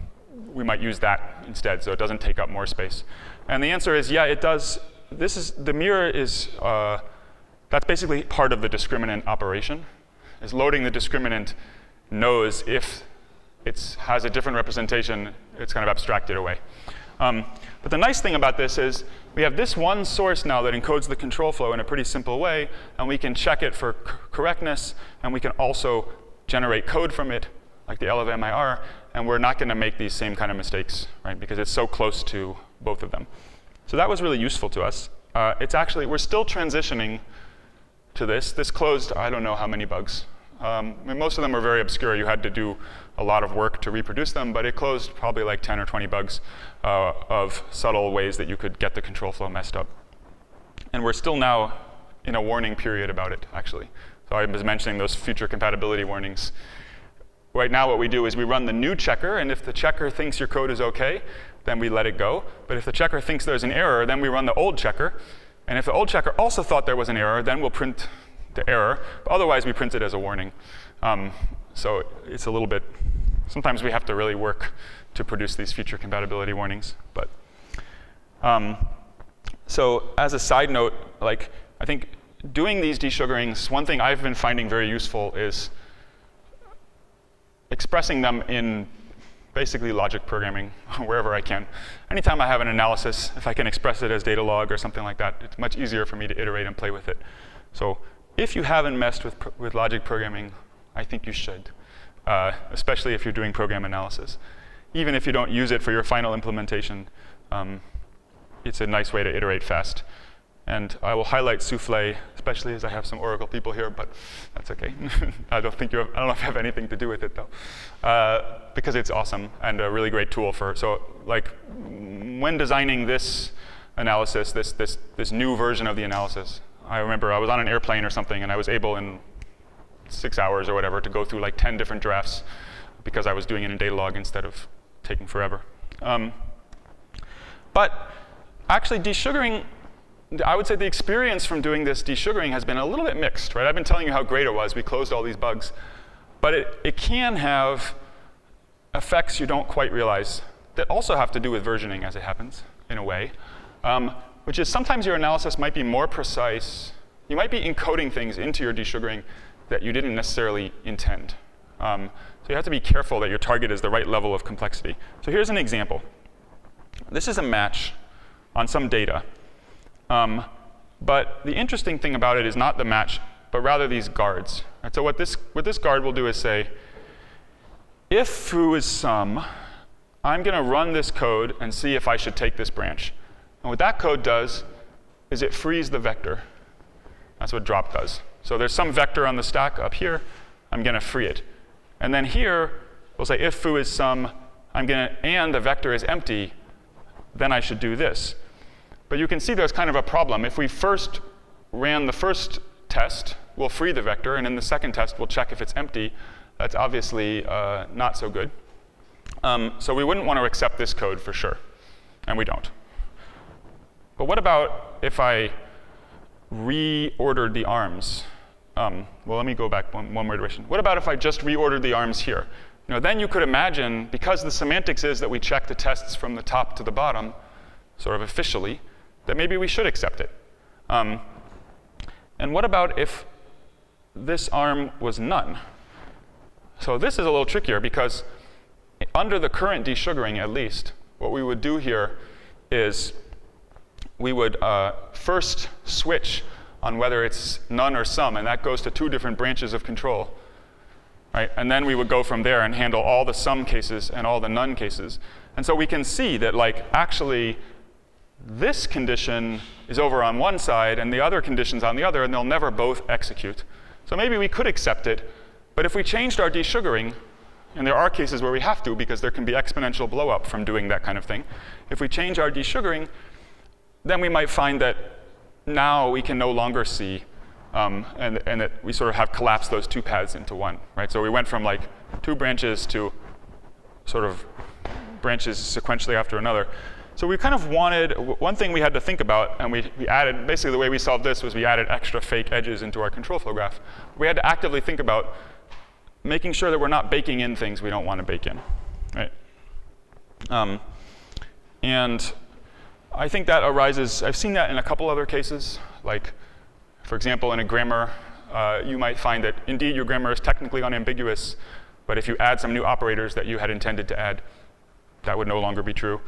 we might use that instead so it doesn't take up more space? And the answer is, yeah, it does. This is, the MIR is, uh, that's basically part of the discriminant operation, is loading the discriminant knows if it has a different representation, it's kind of abstracted away. Um, but the nice thing about this is we have this one source now that encodes the control flow in a pretty simple way, and we can check it for correctness, and we can also generate code from it, like the LLVM IR, and we're not going to make these same kind of mistakes, right? Because it's so close to both of them. So that was really useful to us. Uh, it's actually, we're still transitioning to this. This closed, I don't know how many bugs. Um, I mean, most of them were very obscure. You had to do a lot of work to reproduce them, but it closed probably like 10 or 20 bugs uh, of subtle ways that you could get the control flow messed up. And we're still now in a warning period about it, actually. So I was mentioning those future compatibility warnings Right now what we do is we run the new checker, and if the checker thinks your code is OK, then we let it go. But if the checker thinks there's an error, then we run the old checker. And if the old checker also thought there was an error, then we'll print the error. But otherwise, we print it as a warning. Um, so it's a little bit, sometimes we have to really work to produce these future compatibility warnings. But um, so as a side note, like I think doing these desugarings, one thing I've been finding very useful is expressing them in basically logic programming wherever I can. Anytime I have an analysis, if I can express it as Datalog or something like that, it's much easier for me to iterate and play with it. So if you haven't messed with, with logic programming, I think you should, uh, especially if you're doing program analysis. Even if you don't use it for your final implementation, um, it's a nice way to iterate fast. And I will highlight Souffle, especially as I have some Oracle people here, but that's OK. I don't think you have, I don't know if you have anything to do with it, though. Uh, because it's awesome and a really great tool for, so like when designing this analysis, this, this, this new version of the analysis, I remember I was on an airplane or something, and I was able in six hours or whatever to go through like 10 different drafts because I was doing it in Datalog instead of taking forever. Um, but actually, desugaring I would say the experience from doing this desugaring has been a little bit mixed, right? I've been telling you how great it was. We closed all these bugs. But it, it can have effects you don't quite realize that also have to do with versioning as it happens, in a way, um, which is sometimes your analysis might be more precise. You might be encoding things into your desugaring that you didn't necessarily intend. Um, so you have to be careful that your target is the right level of complexity. So here's an example. This is a match on some data. Um, but the interesting thing about it is not the match, but rather these guards. Right, so what this, what this guard will do is say, if foo is Some, I'm going to run this code and see if I should take this branch. And what that code does is it frees the vector. That's what drop does. So there's some vector on the stack up here. I'm going to free it. And then here, we'll say if foo is Some, I'm going to, and the vector is empty, then I should do this. But you can see there's kind of a problem. If we first ran the first test, we'll free the vector, and in the second test, we'll check if it's empty. That's obviously uh, not so good. Um, so we wouldn't want to accept this code for sure, and we don't. But what about if I reordered the arms? Um, well, let me go back one, one more iteration. What about if I just reordered the arms here? Know, then you could imagine, because the semantics is that we check the tests from the top to the bottom, sort of officially, that maybe we should accept it. Um, and what about if this arm was none? So this is a little trickier because under the current desugaring, at least, what we would do here is we would uh, first switch on whether it's none or Some, and that goes to two different branches of control. Right? And then we would go from there and handle all the Some cases and all the none cases. And so we can see that like actually this condition is over on one side and the other condition's on the other, and they'll never both execute. So maybe we could accept it, but if we changed our desugaring, and there are cases where we have to because there can be exponential blowup from doing that kind of thing. If we change our desugaring, then we might find that now we can no longer see, um, and, and that we sort of have collapsed those two paths into one, right? So we went from like two branches to sort of branches sequentially after another. So we kind of wanted, one thing we had to think about, and we, we added, basically the way we solved this was we added extra fake edges into our control flow graph. We had to actively think about making sure that we're not baking in things we don't want to bake in, right? Um, and I think that arises, I've seen that in a couple other cases. Like, for example, in a grammar, uh, you might find that indeed your grammar is technically unambiguous, but if you add some new operators that you had intended to add, that would no longer be true.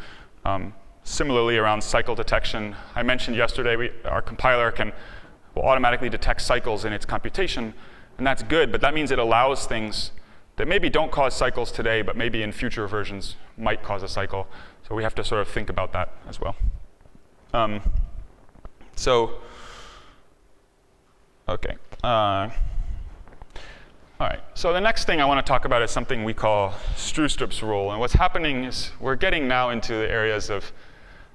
Um, similarly, around cycle detection, I mentioned yesterday we, our compiler can will automatically detect cycles in its computation, and that's good, but that means it allows things that maybe don't cause cycles today, but maybe in future versions might cause a cycle. So we have to sort of think about that as well. Um, so, OK. Uh, all right, so the next thing I want to talk about is something we call Stroustrup's rule. And what's happening is we're getting now into the areas of,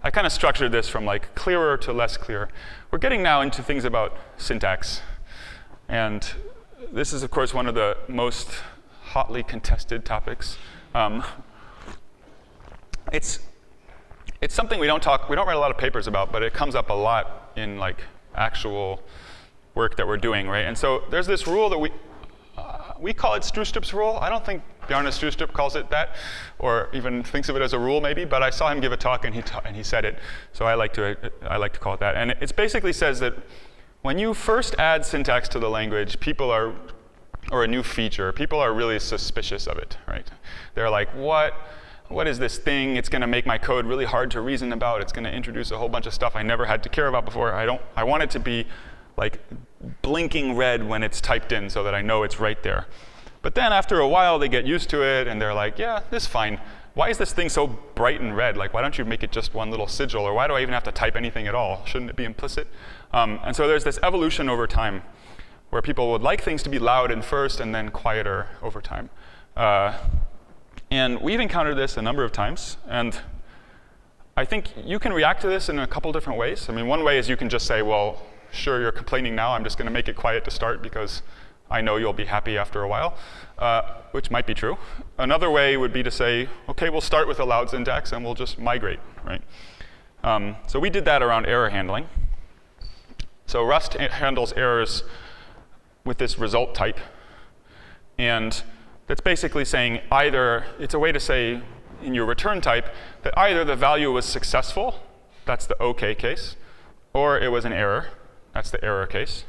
I kind of structured this from like clearer to less clear. We're getting now into things about syntax. And this is, of course, one of the most hotly contested topics. Um, it's, it's something we don't talk, we don't write a lot of papers about, but it comes up a lot in like actual work that we're doing, right? And so there's this rule that we, we call it Stroustrup's rule. I don't think Bjarne Stroustrup calls it that, or even thinks of it as a rule maybe, but I saw him give a talk and he, ta and he said it, so I like, to, I like to call it that. And it basically says that when you first add syntax to the language, people are or a new feature, people are really suspicious of it, right? They're like, what? What is this thing? It's going to make my code really hard to reason about. It's going to introduce a whole bunch of stuff I never had to care about before. I don't. I want it to be like blinking red when it's typed in so that I know it's right there. But then after a while, they get used to it and they're like, yeah, this is fine. Why is this thing so bright and red? Like, why don't you make it just one little sigil? Or why do I even have to type anything at all? Shouldn't it be implicit? Um, and so there's this evolution over time where people would like things to be loud in first and then quieter over time. Uh, and we've encountered this a number of times. And I think you can react to this in a couple different ways. I mean, one way is you can just say, well, sure, you're complaining now. I'm just going to make it quiet to start because I know you'll be happy after a while, uh, which might be true. Another way would be to say, OK, we'll start with a loud syntax and we'll just migrate, right? Um, so we did that around error handling. So Rust handles errors with this result type. And that's basically saying either, it's a way to say in your return type that either the value was successful, that's the OK case, or it was an error, that's the error case.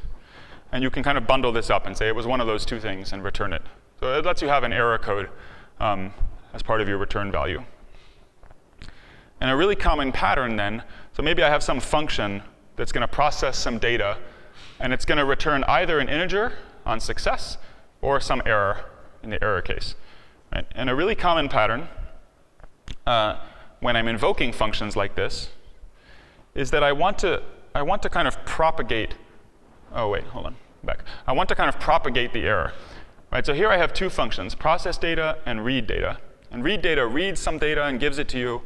And you can kind of bundle this up and say it was one of those two things and return it. So it lets you have an error code um, as part of your return value. And a really common pattern then, so maybe I have some function that's going to process some data, and it's going to return either an integer on success or some error in the error case. Right? And a really common pattern uh, when I'm invoking functions like this is that I want to, I want to kind of propagate, oh wait, hold on, back. I want to kind of propagate the error. Right, so here I have two functions, process data and read data. And read data reads some data and gives it to you,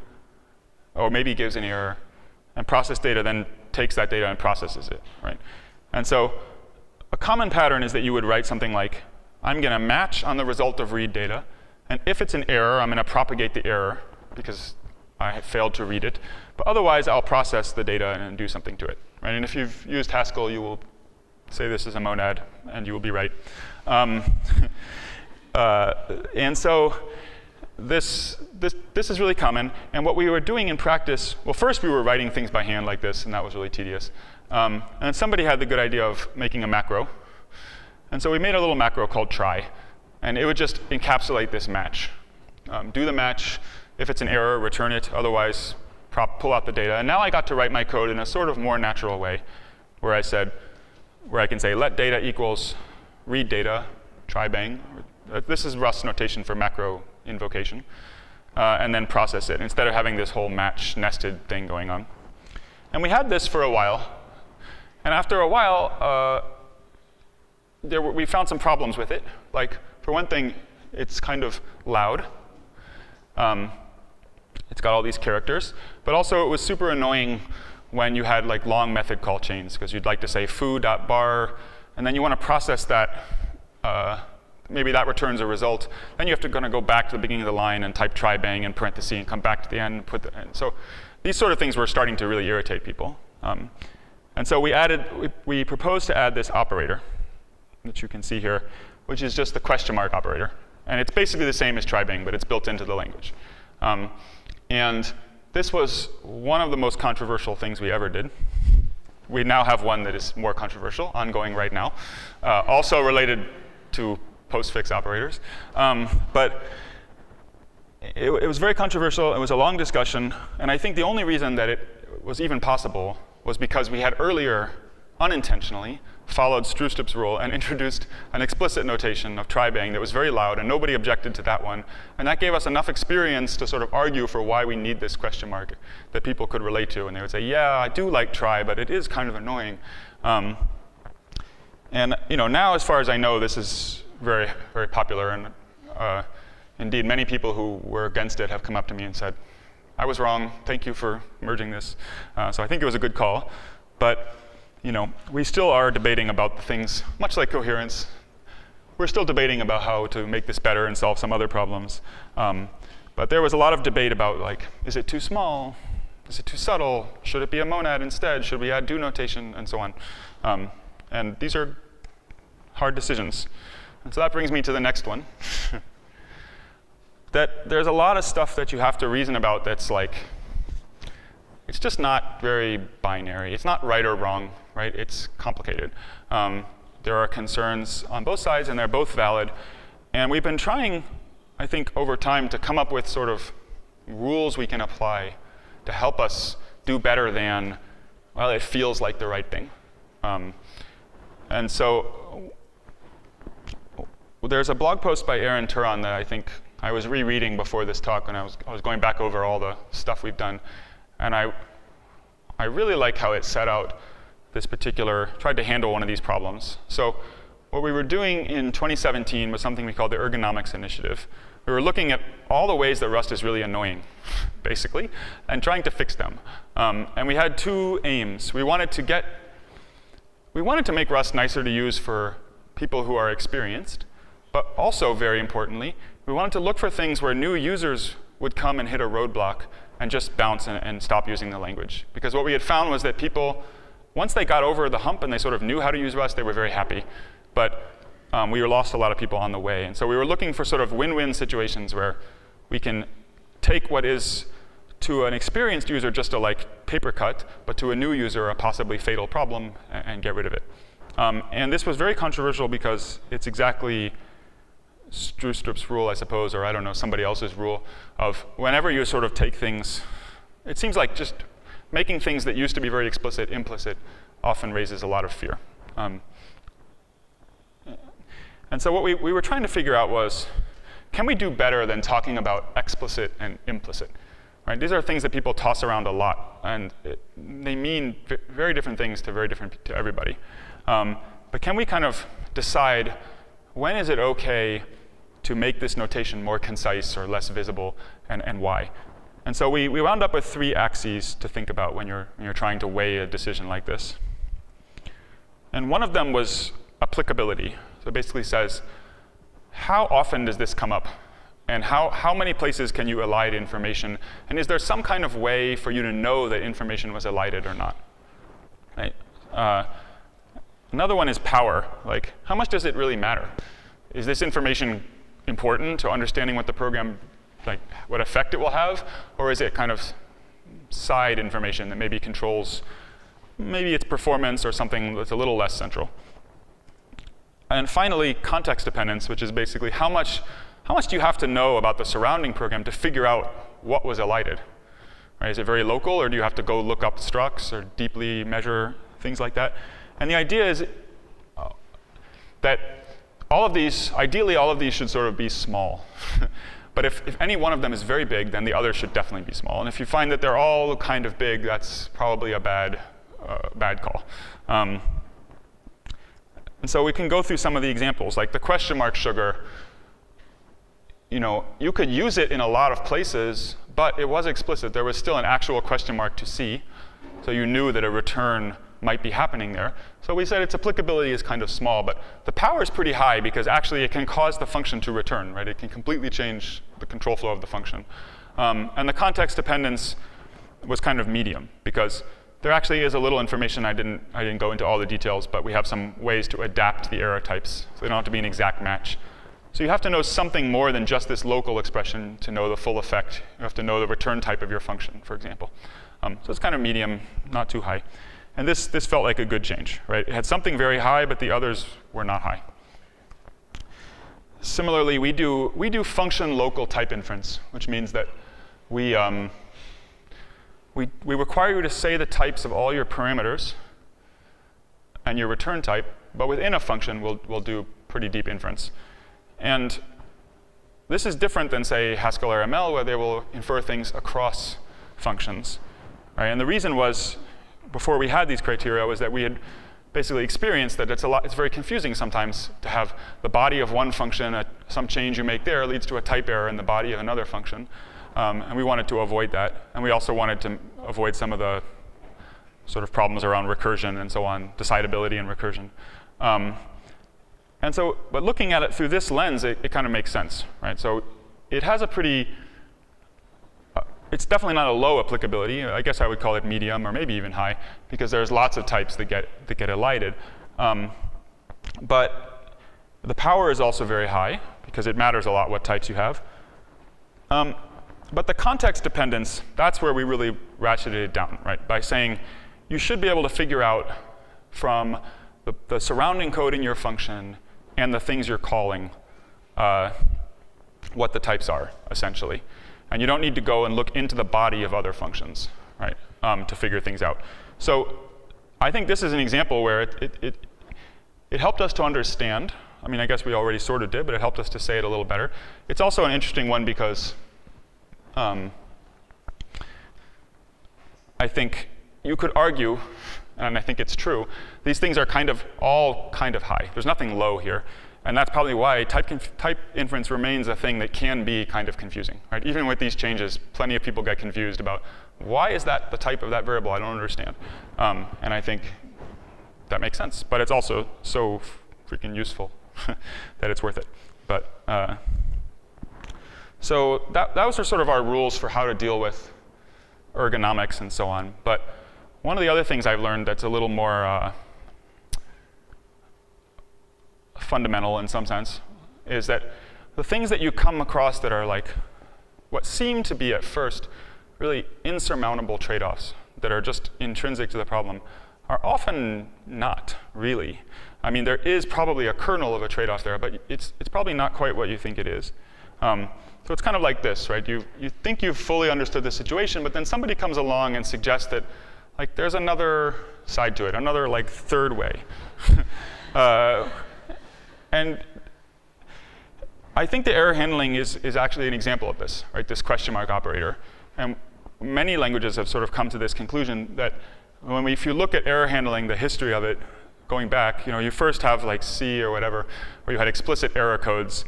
or maybe gives an error. And process data then takes that data and processes it, right? And so a common pattern is that you would write something like, I'm going to match on the result of read data. And if it's an error, I'm going to propagate the error because I failed to read it. But otherwise, I'll process the data and do something to it. Right? And if you've used Haskell, you will say this is a monad, and you will be right. Um, uh, and so this, this, this is really common. And what we were doing in practice, well, first we were writing things by hand like this, and that was really tedious. Um, and somebody had the good idea of making a macro. And so we made a little macro called try. And it would just encapsulate this match. Um, do the match. If it's an error, return it. Otherwise, prop, pull out the data. And now I got to write my code in a sort of more natural way, where I said, where I can say let data equals read data, try bang. This is Rust notation for macro invocation. Uh, and then process it instead of having this whole match nested thing going on. And we had this for a while. And after a while, uh, there we found some problems with it. Like, for one thing, it's kind of loud. Um, it's got all these characters. But also, it was super annoying when you had like long method call chains, because you'd like to say foo.bar, and then you want to process that uh, maybe that returns a result. Then you have to kind of go back to the beginning of the line and type try bang in parentheses and come back to the end and put the, so these sort of things were starting to really irritate people. Um, and so we added, we, we proposed to add this operator that you can see here, which is just the question mark operator. And it's basically the same as try bang, but it's built into the language. Um, and this was one of the most controversial things we ever did. We now have one that is more controversial, ongoing right now, uh, also related to postfix operators. Um, but it, it, was very controversial. It was a long discussion. And I think the only reason that it was even possible was because we had earlier, unintentionally, followed Stroustrup's rule and introduced an explicit notation of try-bang that was very loud, and nobody objected to that one. And that gave us enough experience to sort of argue for why we need this question mark that people could relate to. And they would say, yeah, I do like try, but it is kind of annoying. Um, and you know, now, as far as I know, this is very, very popular. And uh, indeed, many people who were against it have come up to me and said, I was wrong. Thank you for merging this. Uh, so I think it was a good call. But you know, we still are debating about the things, much like coherence. We're still debating about how to make this better and solve some other problems. Um, but there was a lot of debate about, like, is it too small? Is it too subtle? Should it be a monad instead? Should we add do notation? And so on. Um, and these are hard decisions. And so that brings me to the next one. that there's a lot of stuff that you have to reason about that's like, it's just not very binary. It's not right or wrong, right? It's complicated. Um, there are concerns on both sides, and they're both valid. And we've been trying, I think, over time to come up with sort of rules we can apply to help us do better than, well, it feels like the right thing. Um, and so there's a blog post by Aaron Turon that I think I was rereading before this talk, and I was, I was going back over all the stuff we've done. And I, I really like how it set out this particular, tried to handle one of these problems. So what we were doing in 2017 was something we called the Ergonomics Initiative. We were looking at all the ways that Rust is really annoying, basically, and trying to fix them. Um, and we had two aims. We wanted to get, we wanted to make Rust nicer to use for people who are experienced, but also, very importantly, we wanted to look for things where new users would come and hit a roadblock and just bounce and, and, stop using the language. Because what we had found was that people, once they got over the hump and they sort of knew how to use Rust, they were very happy. But um, we were lost a lot of people on the way. And so we were looking for sort of win-win situations where we can take what is to an experienced user just a like paper cut, but to a new user a possibly fatal problem and, and get rid of it. Um, and this was very controversial because it's exactly Stroustrup's rule, I suppose, or I don't know, somebody else's rule of whenever you sort of take things, it seems like just making things that used to be very explicit implicit often raises a lot of fear. Um, and so what we, we were trying to figure out was, can we do better than talking about explicit and implicit? Right? These are things that people toss around a lot, and it, they mean very different things to very different to everybody. Um, but can we kind of decide when is it OK to make this notation more concise or less visible, and, and why? And so we, we wound up with three axes to think about when you're, when you're trying to weigh a decision like this. And one of them was applicability. So it basically says, how often does this come up? And how, how many places can you elide information? And is there some kind of way for you to know that information was elided or not? Right? Uh, another one is power. Like, how much does it really matter? Is this information important to understanding what the program, like what effect it will have? Or is it kind of side information that maybe controls maybe its performance or something that's a little less central? And finally, context dependence, which is basically how much, how much do you have to know about the surrounding program to figure out what was elided? Right? Is it very local, or do you have to go look up structs or deeply measure things like that? And the idea is uh, that all of these, ideally, all of these should sort of be small. but if, if any one of them is very big, then the others should definitely be small. And if you find that they're all kind of big, that's probably a bad, uh, bad call. Um, and so we can go through some of the examples, like the question mark sugar. You know, you could use it in a lot of places, but it was explicit. There was still an actual question mark to see. So you knew that a return might be happening there. So we said its applicability is kind of small, but the power is pretty high because actually it can cause the function to return, right? It can completely change the control flow of the function. Um, and the context dependence was kind of medium because there actually is a little information. I didn't, I didn't go into all the details, but we have some ways to adapt the error types. So they don't have to be an exact match. So you have to know something more than just this local expression to know the full effect. You have to know the return type of your function, for example. Um, so it's kind of medium, not too high. And this, this felt like a good change, right? It had something very high, but the others were not high. Similarly, we do, we do function local type inference, which means that we, um, we, we require you to say the types of all your parameters and your return type, but within a function, we'll, we'll do pretty deep inference. And this is different than, say, Haskell or ML, where they will infer things across functions. Right? And the reason was, before we had these criteria, was that we had basically experienced that it's, a lot, it's very confusing sometimes to have the body of one function, a, some change you make there leads to a type error in the body of another function. Um, and we wanted to avoid that. And we also wanted to avoid some of the sort of problems around recursion and so on, decidability and recursion. Um, and so, but looking at it through this lens, it, it kind of makes sense, right? So it has a pretty, it's definitely not a low applicability. I guess I would call it medium or maybe even high, because there's lots of types that get, that get elided. Um, but the power is also very high, because it matters a lot what types you have. Um, but the context dependence, that's where we really ratcheted it down, right? By saying you should be able to figure out from the, the surrounding code in your function and the things you're calling uh, what the types are, essentially. And you don't need to go and look into the body of other functions, right, um, to figure things out. So I think this is an example where it, it, it, it helped us to understand. I mean, I guess we already sort of did, but it helped us to say it a little better. It's also an interesting one because um, I think you could argue, and I think it's true, these things are kind of all kind of high. There's nothing low here. And that's probably why type, type inference remains a thing that can be kind of confusing. Right? Even with these changes, plenty of people get confused about why is that the type of that variable? I don't understand. Um, and I think that makes sense. But it's also so freaking useful that it's worth it. But uh, so that, those are sort of our rules for how to deal with ergonomics and so on. But one of the other things I've learned that's a little more uh, fundamental in some sense, is that the things that you come across that are like what seem to be at first really insurmountable trade-offs that are just intrinsic to the problem are often not really. I mean, there is probably a kernel of a trade-off there, but it's, it's probably not quite what you think it is. Um, so it's kind of like this, right? You, you think you've fully understood the situation, but then somebody comes along and suggests that like there's another side to it, another like third way. uh, and I think the error handling is, is actually an example of this, right? This question mark operator. And many languages have sort of come to this conclusion that when we, if you look at error handling, the history of it, going back, you know, you first have like C or whatever, where you had explicit error codes,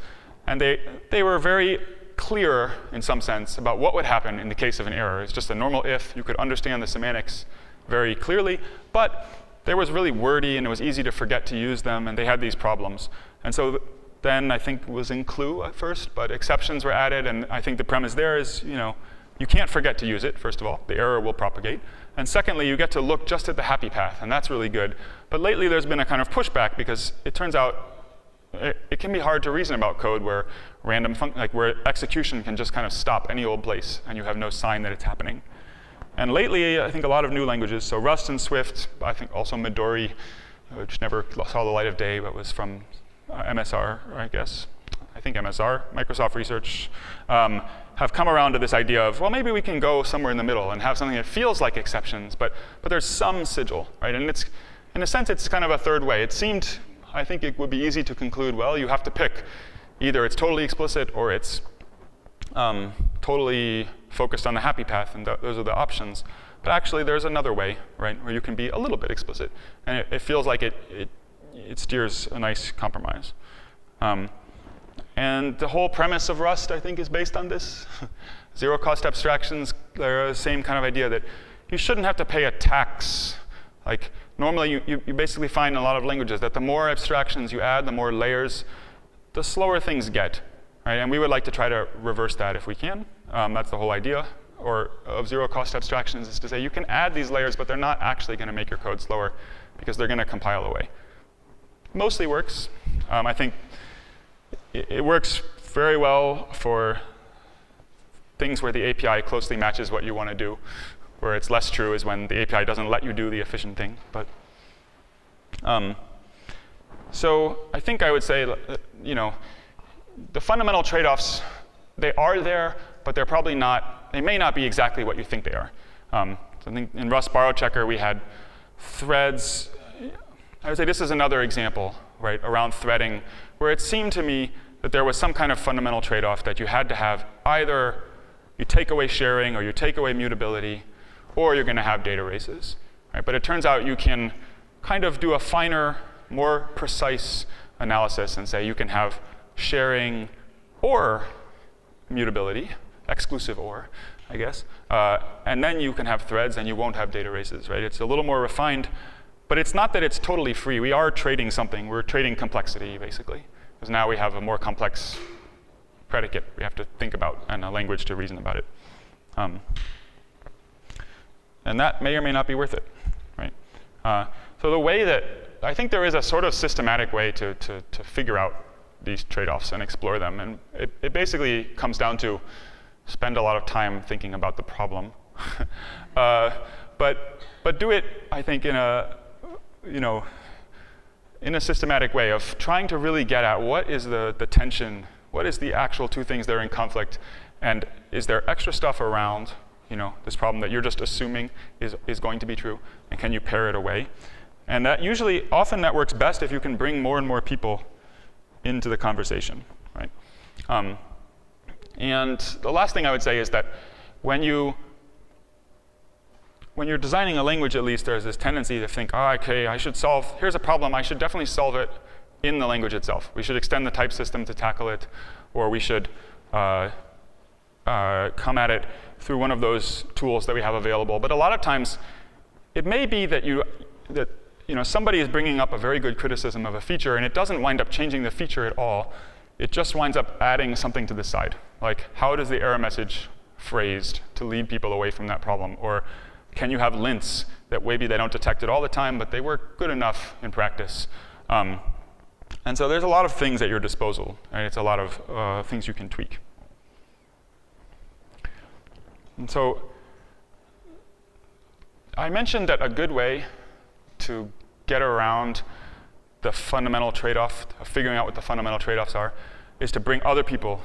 and they, they were very clear in some sense about what would happen in the case of an error. It's just a normal if. You could understand the semantics very clearly, but they was really wordy and it was easy to forget to use them, and they had these problems. And so then I think was include at first, but exceptions were added, and I think the premise there is, you know, you can't forget to use it, first of all. The error will propagate. And secondly, you get to look just at the happy path, and that's really good. But lately, there's been a kind of pushback because it turns out it, it can be hard to reason about code where random like where execution can just kind of stop any old place, and you have no sign that it's happening. And lately, I think a lot of new languages, so Rust and Swift, I think also Midori, which never saw the light of day, but was from uh, MSR, I guess. I think MSR, Microsoft Research, um, have come around to this idea of, well, maybe we can go somewhere in the middle and have something that feels like exceptions, but, but there's some sigil, right? And it's, in a sense, it's kind of a third way. It seemed, I think it would be easy to conclude, well, you have to pick. Either it's totally explicit or it's um, totally focused on the happy path, and th those are the options. But actually, there's another way, right, where you can be a little bit explicit. And it, it feels like it, it, it, steers a nice compromise. Um, and the whole premise of Rust, I think, is based on this. Zero cost abstractions, they're the same kind of idea that you shouldn't have to pay a tax. Like, normally, you, you, you basically find in a lot of languages that the more abstractions you add, the more layers, the slower things get. Right? And we would like to try to reverse that if we can. Um, that's the whole idea or of zero cost abstractions is to say you can add these layers, but they're not actually going to make your code slower because they're going to compile away. Mostly works. Um, I think it, works very well for things where the API closely matches what you want to do. Where it's less true is when the API doesn't let you do the efficient thing. But um, so I think I would say, uh, you know, the fundamental trade-offs, they are there, but they're probably not, they may not be exactly what you think they are. Um, so I think in Rust borrow checker, we had threads. I would say this is another example, right, around threading, where it seemed to me that there was some kind of fundamental trade-off that you had to have either you take away sharing or you take away mutability, or you're going to have data races. Right? But it turns out you can kind of do a finer, more precise analysis and say you can have sharing or mutability, exclusive or, I guess. Uh, and then you can have threads and you won't have data races, right? It's a little more refined, but it's not that it's totally free. We are trading something. We're trading complexity, basically because now we have a more complex predicate we have to think about and a language to reason about it. Um, and that may or may not be worth it, right? Uh, so the way that, I think there is a sort of systematic way to, to, to figure out these trade-offs and explore them. And it, it basically comes down to spend a lot of time thinking about the problem. uh, but, but do it, I think, in a, you know, in a systematic way of trying to really get at what is the, the tension, what is the actual two things that are in conflict, and is there extra stuff around you know, this problem that you're just assuming is, is going to be true, and can you pare it away? And that usually, often that works best if you can bring more and more people into the conversation, right? Um, and the last thing I would say is that when you when you're designing a language, at least, there's this tendency to think, oh, OK, I should solve, here's a problem, I should definitely solve it in the language itself. We should extend the type system to tackle it, or we should uh, uh, come at it through one of those tools that we have available. But a lot of times, it may be that you, that, you know, somebody is bringing up a very good criticism of a feature, and it doesn't wind up changing the feature at all. It just winds up adding something to the side. Like, how does the error message phrased to lead people away from that problem? Or can you have lints that maybe they don't detect it all the time, but they work good enough in practice? Um, And so there's a lot of things at your disposal, and it's a lot of uh, things you can tweak. And so I mentioned that a good way to get around the fundamental trade-off, of figuring out what the fundamental trade-offs are, is to bring other people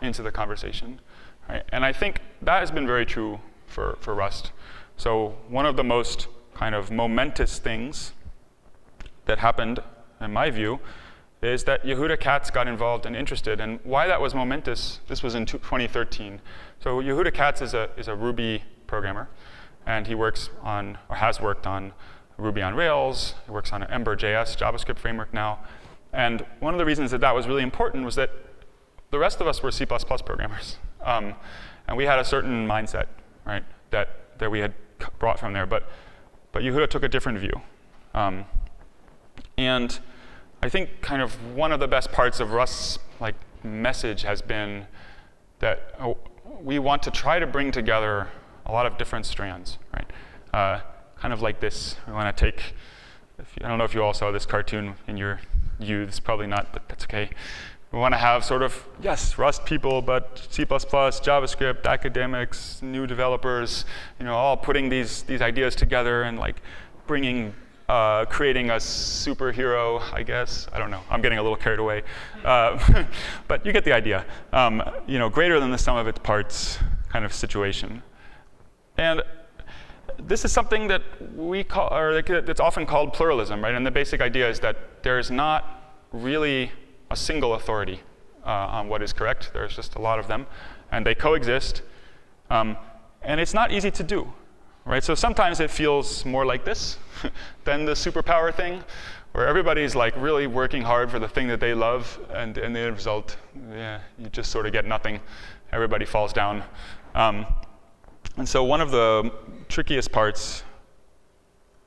into the conversation. Right? And I think that has been very true for, for Rust. So one of the most kind of momentous things that happened, in my view, is that Yehuda Katz got involved and interested. And why that was momentous, this was in 2013. So Yehuda Katz is a, is a Ruby programmer, and he works on, or has worked on Ruby on Rails. He works on Ember.js JavaScript framework now. And one of the reasons that that was really important was that the rest of us were C++ programmers. Um, and we had a certain mindset, right, that, that we had brought from there. But, but Yehuda took a different view. Um, and I think kind of one of the best parts of Rust's like, message has been that oh, we want to try to bring together a lot of different strands, right? Uh, kind of like this. We want to take, you, I don't know if you all saw this cartoon in your youths, probably not, but that's okay. We want to have sort of, yes, Rust people, but C++, JavaScript, academics, new developers, you know, all putting these, these ideas together and like bringing, uh, creating a superhero, I guess. I don't know. I'm getting a little carried away. Uh, but you get the idea. Um, you know, greater than the sum of its parts kind of situation. And this is something that we call, or that's often called pluralism, right? And the basic idea is that there's not really a single authority uh, on what is correct. There's just a lot of them, and they coexist. Um, and it's not easy to do, right? So sometimes it feels more like this than the superpower thing, where everybody's like really working hard for the thing that they love, and in the end result, yeah, you just sort of get nothing. Everybody falls down. Um, and so one of the trickiest parts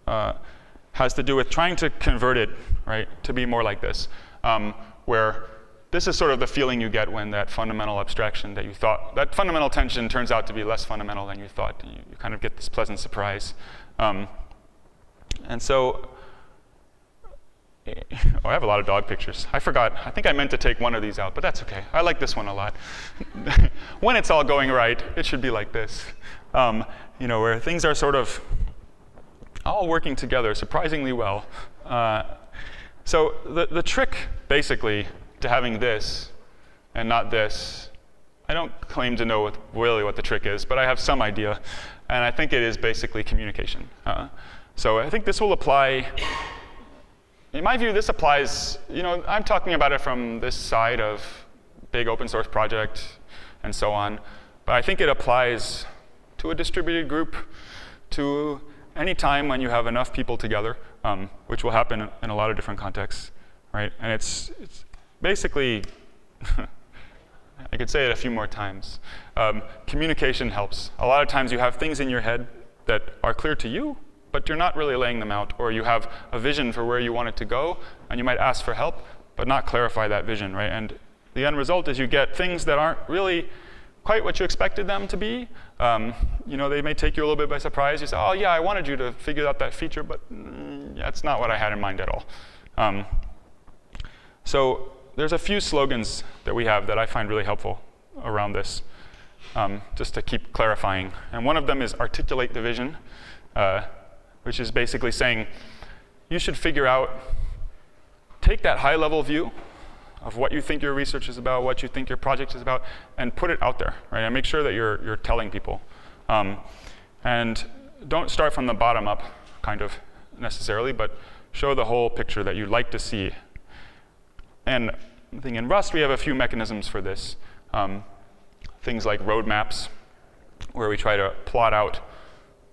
uh, has to do with trying to convert it, right, to be more like this, um, where this is sort of the feeling you get when that fundamental abstraction that you thought, that fundamental tension turns out to be less fundamental than you thought. You, you kind of get this pleasant surprise. Um, and so, oh, I have a lot of dog pictures. I forgot. I think I meant to take one of these out, but that's OK. I like this one a lot. when it's all going right, it should be like this um, you know, where things are sort of all working together surprisingly well. Uh, so the, the trick, basically, to having this and not this, I don't claim to know what, really what the trick is, but I have some idea. And I think it is basically communication. Uh, so I think this will apply in my view, this applies, you know, I'm talking about it from this side of big open source project and so on, but I think it applies to a distributed group, to any time when you have enough people together, um, which will happen in, a lot of different contexts, right? And it's, it's basically, I could say it a few more times. Um, communication helps. A lot of times you have things in your head that are clear to you, but you're not really laying them out, or you have a vision for where you want it to go, and you might ask for help, but not clarify that vision, right? And the end result is you get things that aren't really quite what you expected them to be. Um, you know, they may take you a little bit by surprise. You say, oh, yeah, I wanted you to figure out that feature, but mm, that's not what I had in mind at all. Um, so there's a few slogans that we have that I find really helpful around this, um, just to keep clarifying. And one of them is articulate the vision, uh, which is basically saying you should figure out, take that high level view, of what you think your research is about, what you think your project is about, and put it out there, right? And make sure that you're, you're telling people. Um, and don't start from the bottom up, kind of, necessarily, but show the whole picture that you'd like to see. And I think in Rust, we have a few mechanisms for this. Um, things like roadmaps, where we try to plot out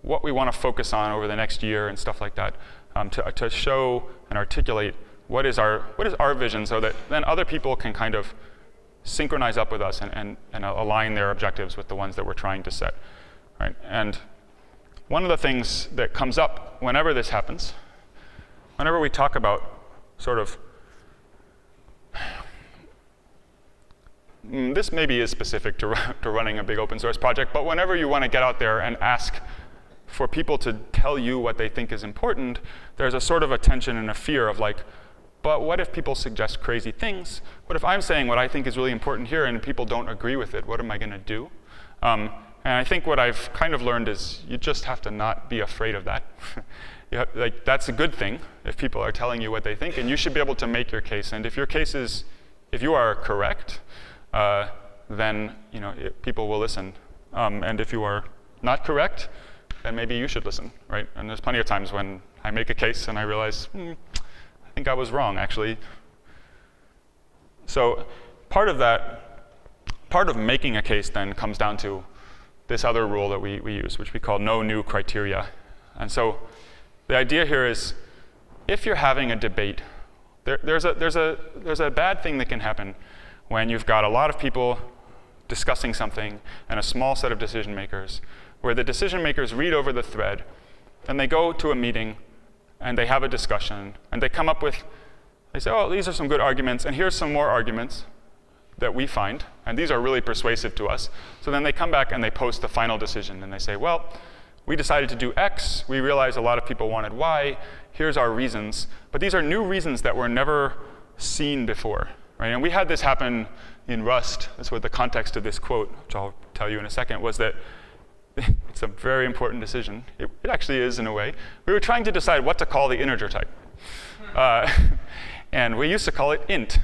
what we want to focus on over the next year and stuff like that, um, to, to show and articulate what is our, what is our vision so that then other people can kind of synchronize up with us and, and, and align their objectives with the ones that we're trying to set. Right? And one of the things that comes up whenever this happens, whenever we talk about sort of mm, this maybe is specific to, to running a big open source project, but whenever you want to get out there and ask for people to tell you what they think is important, there's a sort of a tension and a fear of like, but what if people suggest crazy things? What if I'm saying what I think is really important here and people don't agree with it? What am I going to do? Um, and I think what I've kind of learned is you just have to not be afraid of that. have, like, that's a good thing if people are telling you what they think, and you should be able to make your case. And if your case is, if you are correct, uh, then you know, it, people will listen. Um, and if you are not correct, then maybe you should listen, right? And there's plenty of times when I make a case and I realize, I think I was wrong, actually. So part of that, part of making a case then comes down to this other rule that we, we use, which we call no new criteria. And so the idea here is if you're having a debate, there, there's, a, there's, a, there's a bad thing that can happen when you've got a lot of people discussing something and a small set of decision makers, where the decision makers read over the thread and they go to a meeting and they have a discussion and they come up with, they say, oh, these are some good arguments, and here's some more arguments that we find, and these are really persuasive to us. So then they come back and they post the final decision and they say, well, we decided to do X, we realized a lot of people wanted Y, here's our reasons. But these are new reasons that were never seen before. Right? And we had this happen in Rust. That's what the context of this quote, which I'll tell you in a second, was that it's a very important decision. It, it, actually is in a way. We were trying to decide what to call the integer type. Uh, and we used to call it int.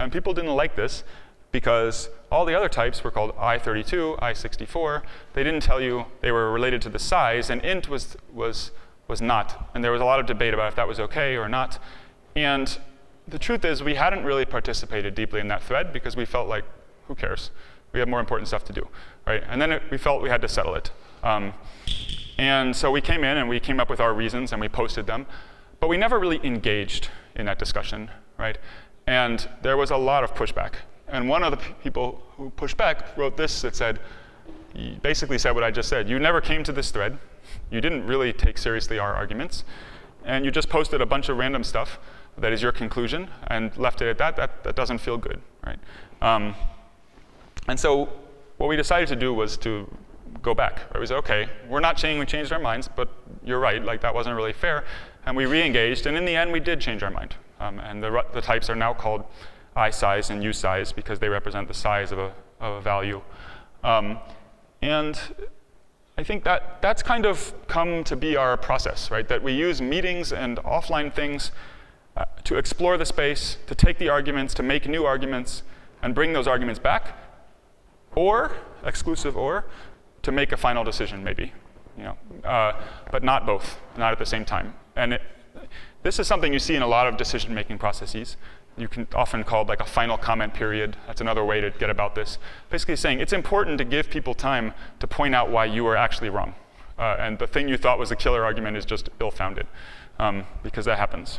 And people didn't like this because all the other types were called i32, i64. They didn't tell you they were related to the size, and int was, was, was not. And there was a lot of debate about if that was OK or not. And the truth is, we hadn't really participated deeply in that thread because we felt like, who cares? We have more important stuff to do, right? And then it, we felt we had to settle it. Um, and so we came in and we came up with our reasons and we posted them. But we never really engaged in that discussion, right? And there was a lot of pushback. And one of the people who pushed back wrote this that said, basically said what I just said. You never came to this thread. You didn't really take seriously our arguments. And you just posted a bunch of random stuff that is your conclusion and left it at that. That, that doesn't feel good, right? Um, and so what we decided to do was to go back. We said, OK, we're not saying we changed our minds, but you're right. Like, that wasn't really fair. And we re-engaged. And in the end, we did change our mind. Um, and the, the types are now called isize and usize because they represent the size of a, of a value. Um, and I think that that's kind of come to be our process, right? That we use meetings and offline things uh, to explore the space, to take the arguments, to make new arguments, and bring those arguments back, or, exclusive or, to make a final decision, maybe. You know, uh, but not both, not at the same time. And it, this is something you see in a lot of decision-making processes you can often call like a final comment period. That's another way to get about this. Basically saying it's important to give people time to point out why you are actually wrong. Uh, and the thing you thought was a killer argument is just ill-founded, um, because that happens.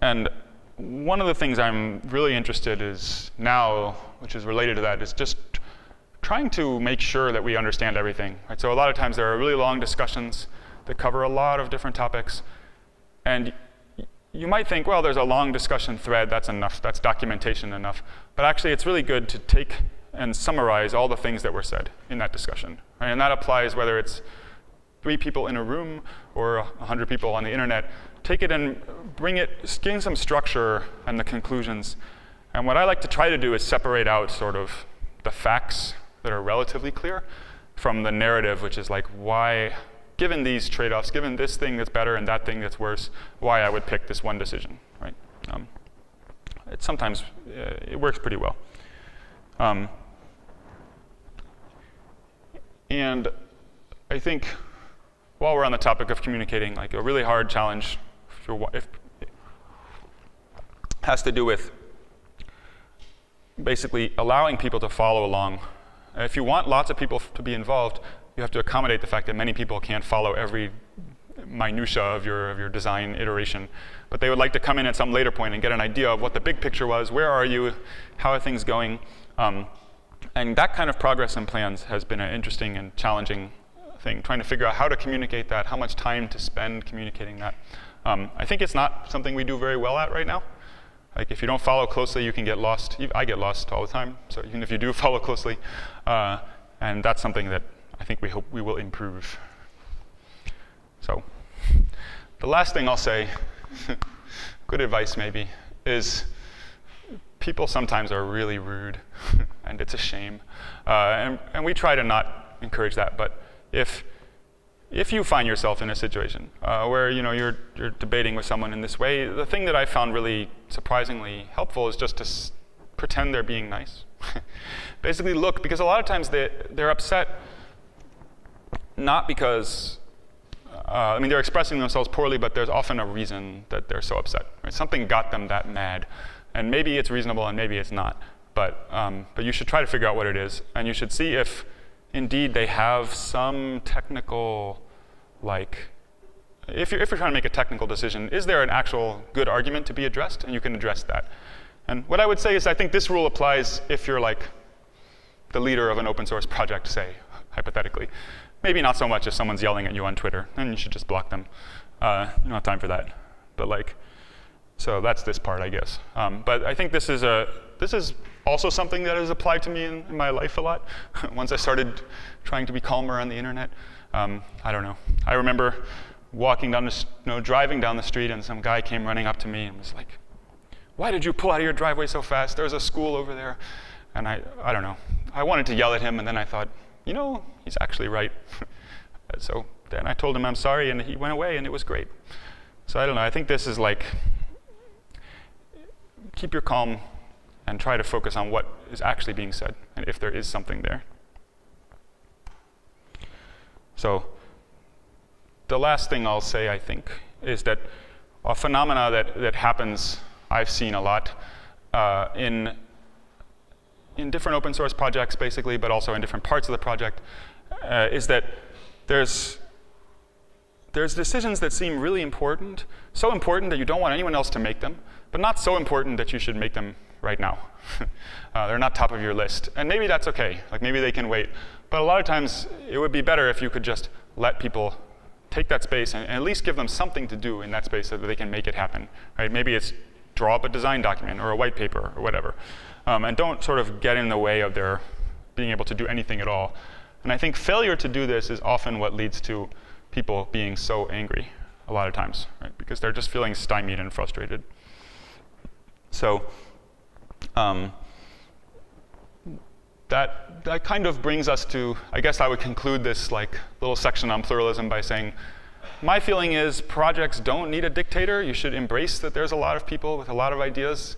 And one of the things I'm really interested is now, which is related to that, is just trying to make sure that we understand everything. Right? So a lot of times there are really long discussions that cover a lot of different topics. And you might think, well, there's a long discussion thread, that's enough, that's documentation enough. But actually, it's really good to take and summarize all the things that were said in that discussion. Right? And that applies whether it's three people in a room or 100 people on the internet. Take it and bring it, gain some structure and the conclusions. And what I like to try to do is separate out sort of the facts that are relatively clear from the narrative, which is like why given these trade-offs, given this thing that's better and that thing that's worse, why I would pick this one decision, right? Um, it sometimes uh, it works pretty well. Um, and I think while we're on the topic of communicating, like a really hard challenge if, has to do with basically allowing people to follow along. If you want lots of people to be involved, you have to accommodate the fact that many people can't follow every minutia of your, of your design iteration. But they would like to come in at some later point and get an idea of what the big picture was, where are you, how are things going. Um, and that kind of progress in plans has been an interesting and challenging thing, trying to figure out how to communicate that, how much time to spend communicating that. Um, I think it's not something we do very well at right now. Like if you don't follow closely, you can get lost. I get lost all the time, so even if you do follow closely. Uh, and that's something that I think we hope we will improve. So the last thing I'll say good advice maybe is people sometimes are really rude, and it's a shame. Uh, and, and we try to not encourage that, but if if you find yourself in a situation uh, where you know you're you're debating with someone in this way, the thing that I found really surprisingly helpful is just to pretend they're being nice. Basically, look because a lot of times they they're upset not because uh, I mean they're expressing themselves poorly, but there's often a reason that they're so upset. Right? Something got them that mad, and maybe it's reasonable and maybe it's not. But um, but you should try to figure out what it is, and you should see if indeed they have some technical, like, if you're, if you're trying to make a technical decision, is there an actual good argument to be addressed? And you can address that. And what I would say is I think this rule applies if you're like the leader of an open source project, say, hypothetically. Maybe not so much if someone's yelling at you on Twitter, then you should just block them. Uh, you don't have time for that. But like, so that's this part, I guess. Um, but I think this is a this is also something that has applied to me in, in my life a lot. Once I started trying to be calmer on the internet, um, I don't know. I remember walking down the, no, driving down the street, and some guy came running up to me and was like, "Why did you pull out of your driveway so fast? There's a school over there." And I, I don't know. I wanted to yell at him, and then I thought, you know, he's actually right. so then I told him I'm sorry, and he went away, and it was great. So I don't know. I think this is like keep your calm and try to focus on what is actually being said and if there is something there. So, the last thing I'll say, I think, is that a phenomena that, that happens, I've seen a lot uh, in, in different open source projects, basically, but also in different parts of the project, uh, is that there's there's decisions that seem really important, so important that you don't want anyone else to make them, but not so important that you should make them right now. uh, they're not top of your list. And maybe that's okay. Like maybe they can wait. But a lot of times it would be better if you could just let people take that space and, and at least give them something to do in that space so that they can make it happen. Right? Maybe it's draw up a design document or a white paper or whatever. Um, and don't sort of get in the way of their being able to do anything at all. And I think failure to do this is often what leads to people being so angry a lot of times, right? Because they're just feeling stymied and frustrated. So um, that that kind of brings us to, I guess I would conclude this like little section on pluralism by saying, my feeling is projects don't need a dictator. You should embrace that there's a lot of people with a lot of ideas.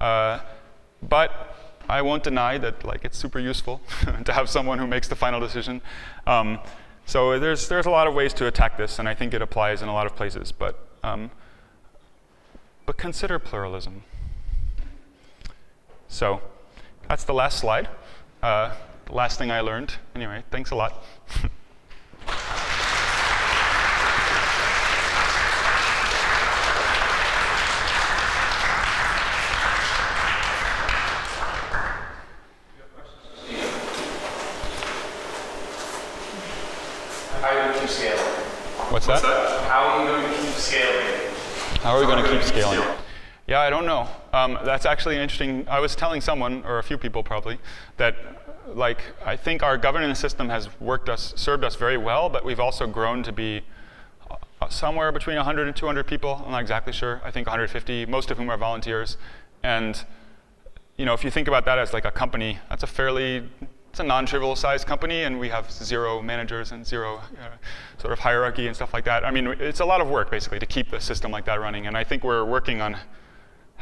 Uh, but I won't deny that like it's super useful to have someone who makes the final decision. Um, so there's, there's a lot of ways to attack this, and I think it applies in a lot of places. But, um, but consider pluralism. So that's the last slide. Uh, the last thing I learned. Anyway, thanks a lot. What's that? How are you going to keep scaling? How are we going to keep scaling? Yeah, I don't know. Um, that's actually interesting. I was telling someone, or a few people probably, that like I think our governance system has worked us, served us very well, but we've also grown to be uh, somewhere between 100 and 200 people. I'm not exactly sure. I think 150, most of whom are volunteers. And you know, if you think about that as like a company, that's a fairly it's a non-trivial sized company, and we have zero managers and zero uh, sort of hierarchy and stuff like that. I mean, it's a lot of work basically to keep the system like that running, and I think we're working on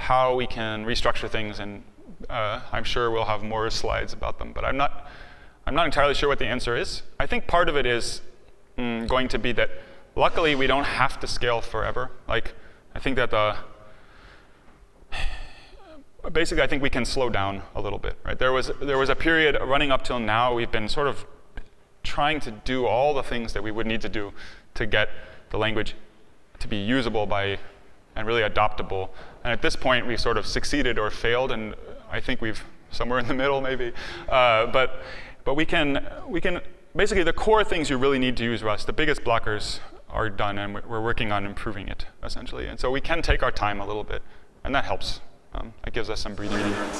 how we can restructure things, and uh, I'm sure we'll have more slides about them. But I'm not, I'm not entirely sure what the answer is. I think part of it is mm, going to be that luckily we don't have to scale forever. Like, I think that the basically, I think we can slow down a little bit. Right? There was there was a period running up till now. We've been sort of trying to do all the things that we would need to do to get the language to be usable by and really adoptable. And at this point, we've sort of succeeded or failed, and I think we've somewhere in the middle maybe. Uh, but but we can we can basically the core things you really need to use Rust. The biggest blockers are done, and we're working on improving it essentially. And so we can take our time a little bit, and that helps. Um, it gives us some breathing room.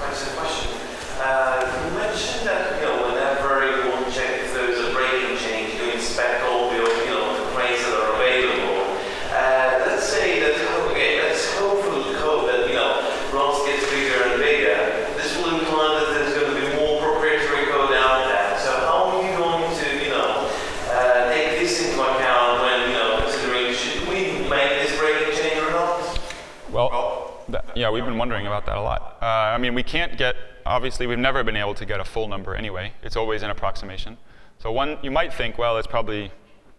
Question. Uh, you mentioned that you know whenever you want to check if there's a breaking change, you inspect all the you know the Well, that, yeah, we've been wondering about that a lot. Uh, I mean, we can't get, obviously, we've never been able to get a full number anyway. It's always an approximation. So one, you might think, well, it's probably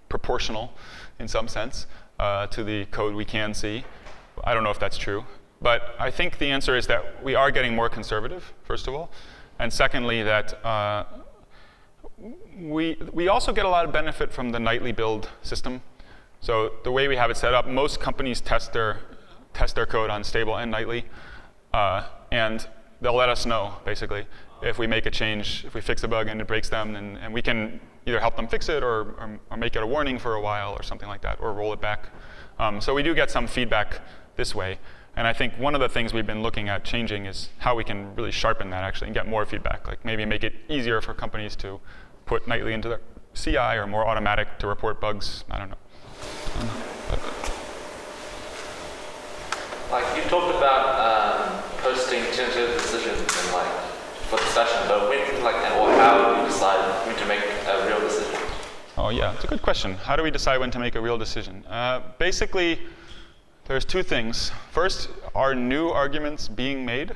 proportional in some sense uh, to the code we can see. I don't know if that's true. But I think the answer is that we are getting more conservative, first of all. And secondly, that uh, we, we also get a lot of benefit from the nightly build system. So the way we have it set up, most companies test their, test their code on stable and nightly. Uh, and they'll let us know, basically, if we make a change, if we fix a bug and it breaks them, and, and we can either help them fix it or, or, or, make it a warning for a while or something like that, or roll it back. Um, so we do get some feedback this way. And I think one of the things we've been looking at changing is how we can really sharpen that actually and get more feedback. Like maybe make it easier for companies to put nightly into their CI or more automatic to report bugs. I don't know. Like you talked about um, posting tentative decisions and like for the session, but when like or how do you decide when to make a real decision? Oh yeah, it's a good question. How do we decide when to make a real decision? Uh, basically there's two things. First, are new arguments being made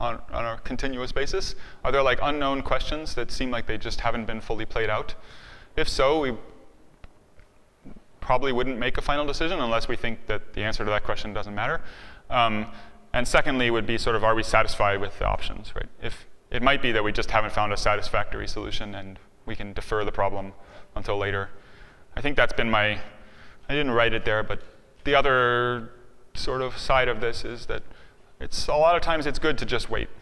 on, on a continuous basis? Are there like unknown questions that seem like they just haven't been fully played out? If so, we probably wouldn't make a final decision unless we think that the answer to that question doesn't matter. Um, and secondly would be sort of, are we satisfied with the options, right? If it might be that we just haven't found a satisfactory solution and we can defer the problem until later. I think that's been my, I didn't write it there, but the other sort of side of this is that it's a lot of times it's good to just wait.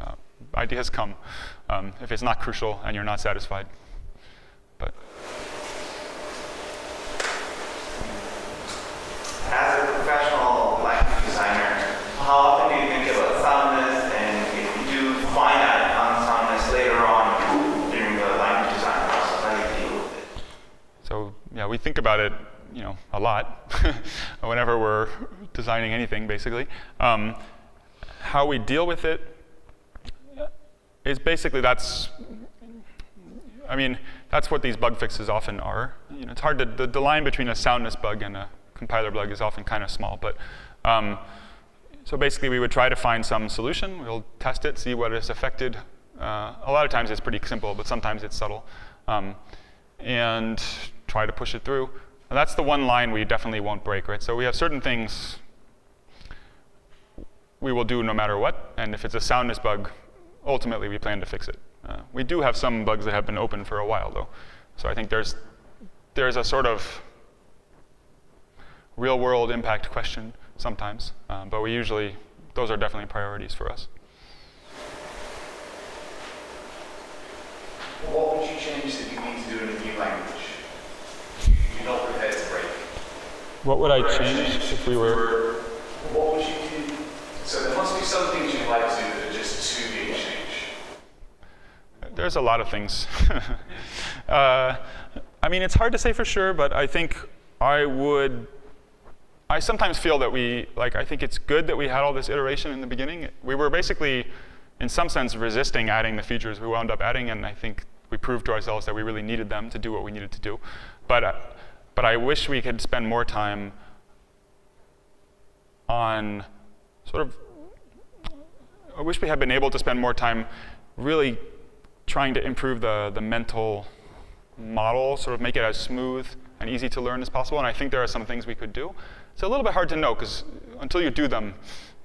Uh, ideas come um, if it's not crucial and you're not satisfied. But as a professional language designer, how often do you think about soundness and if you do find that unsoundness later on during the language design process, how do you deal with it? So yeah, we think about it you know, a lot whenever we're designing anything, basically. Um, how we deal with it is basically that's, I mean, that's what these bug fixes often are. You know, it's hard to, the, the line between a soundness bug and a compiler bug is often kind of small, but um, so basically we would try to find some solution. We'll test it, see what is affected. Uh, a lot of times it's pretty simple, but sometimes it's subtle. Um, and try to push it through. And that's the one line we definitely won't break, right? So we have certain things we will do no matter what, and if it's a soundness bug, ultimately we plan to fix it. Uh, we do have some bugs that have been open for a while, though. So I think there's, there's a sort of real-world impact question sometimes, um, but we usually, those are definitely priorities for us. What would you change that you need to do in a new language? you're not prepared to break. What would I change if we were? What would you do? So there must be some things you'd like to do that are just too big change. There's a lot of things. uh, I mean, it's hard to say for sure, but I think I would. I sometimes feel that we, like, I think it's good that we had all this iteration in the beginning. We were basically, in some sense, resisting adding the features we wound up adding, and I think we proved to ourselves that we really needed them to do what we needed to do. But uh, but I wish we could spend more time on sort of, I wish we had been able to spend more time really trying to improve the, the mental model, sort of make it as smooth and easy to learn as possible. And I think there are some things we could do. It's a little bit hard to know because until you do them,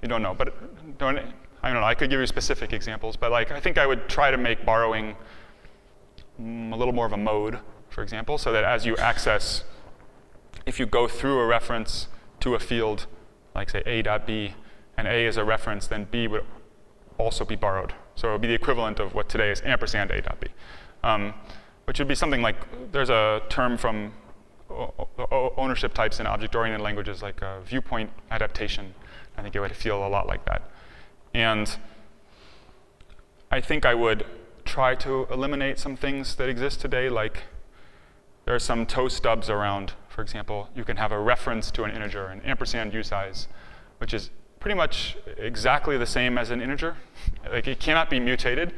you don't know. But don't, I don't know, I could give you specific examples, but like I think I would try to make borrowing mm, a little more of a mode, for example, so that as you access if you go through a reference to a field, like say a.b, and a is a reference, then b would also be borrowed. So it would be the equivalent of what today is ampersand a.b, um, which would be something like, there's a term from ownership types in object-oriented languages like viewpoint adaptation. I think it would feel a lot like that. And I think I would try to eliminate some things that exist today, like there are some toe stubs around for example, you can have a reference to an integer, an ampersand usize, which is pretty much exactly the same as an integer. like it cannot be mutated,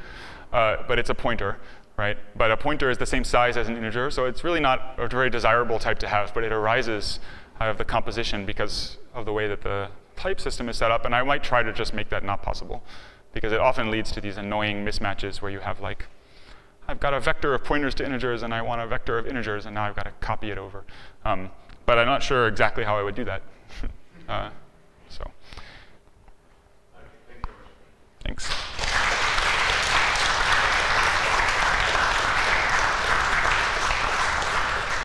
uh, but it's a pointer, right? But a pointer is the same size as an integer, so it's really not a very desirable type to have, but it arises out of the composition because of the way that the, type system is set up, and I might try to just make that not possible, because it often leads to these annoying mismatches where you have like, I've got a vector of pointers to integers, and I want a vector of integers, and now I've got to copy it over. Um, but I'm not sure exactly how I would do that. uh, so. Thanks.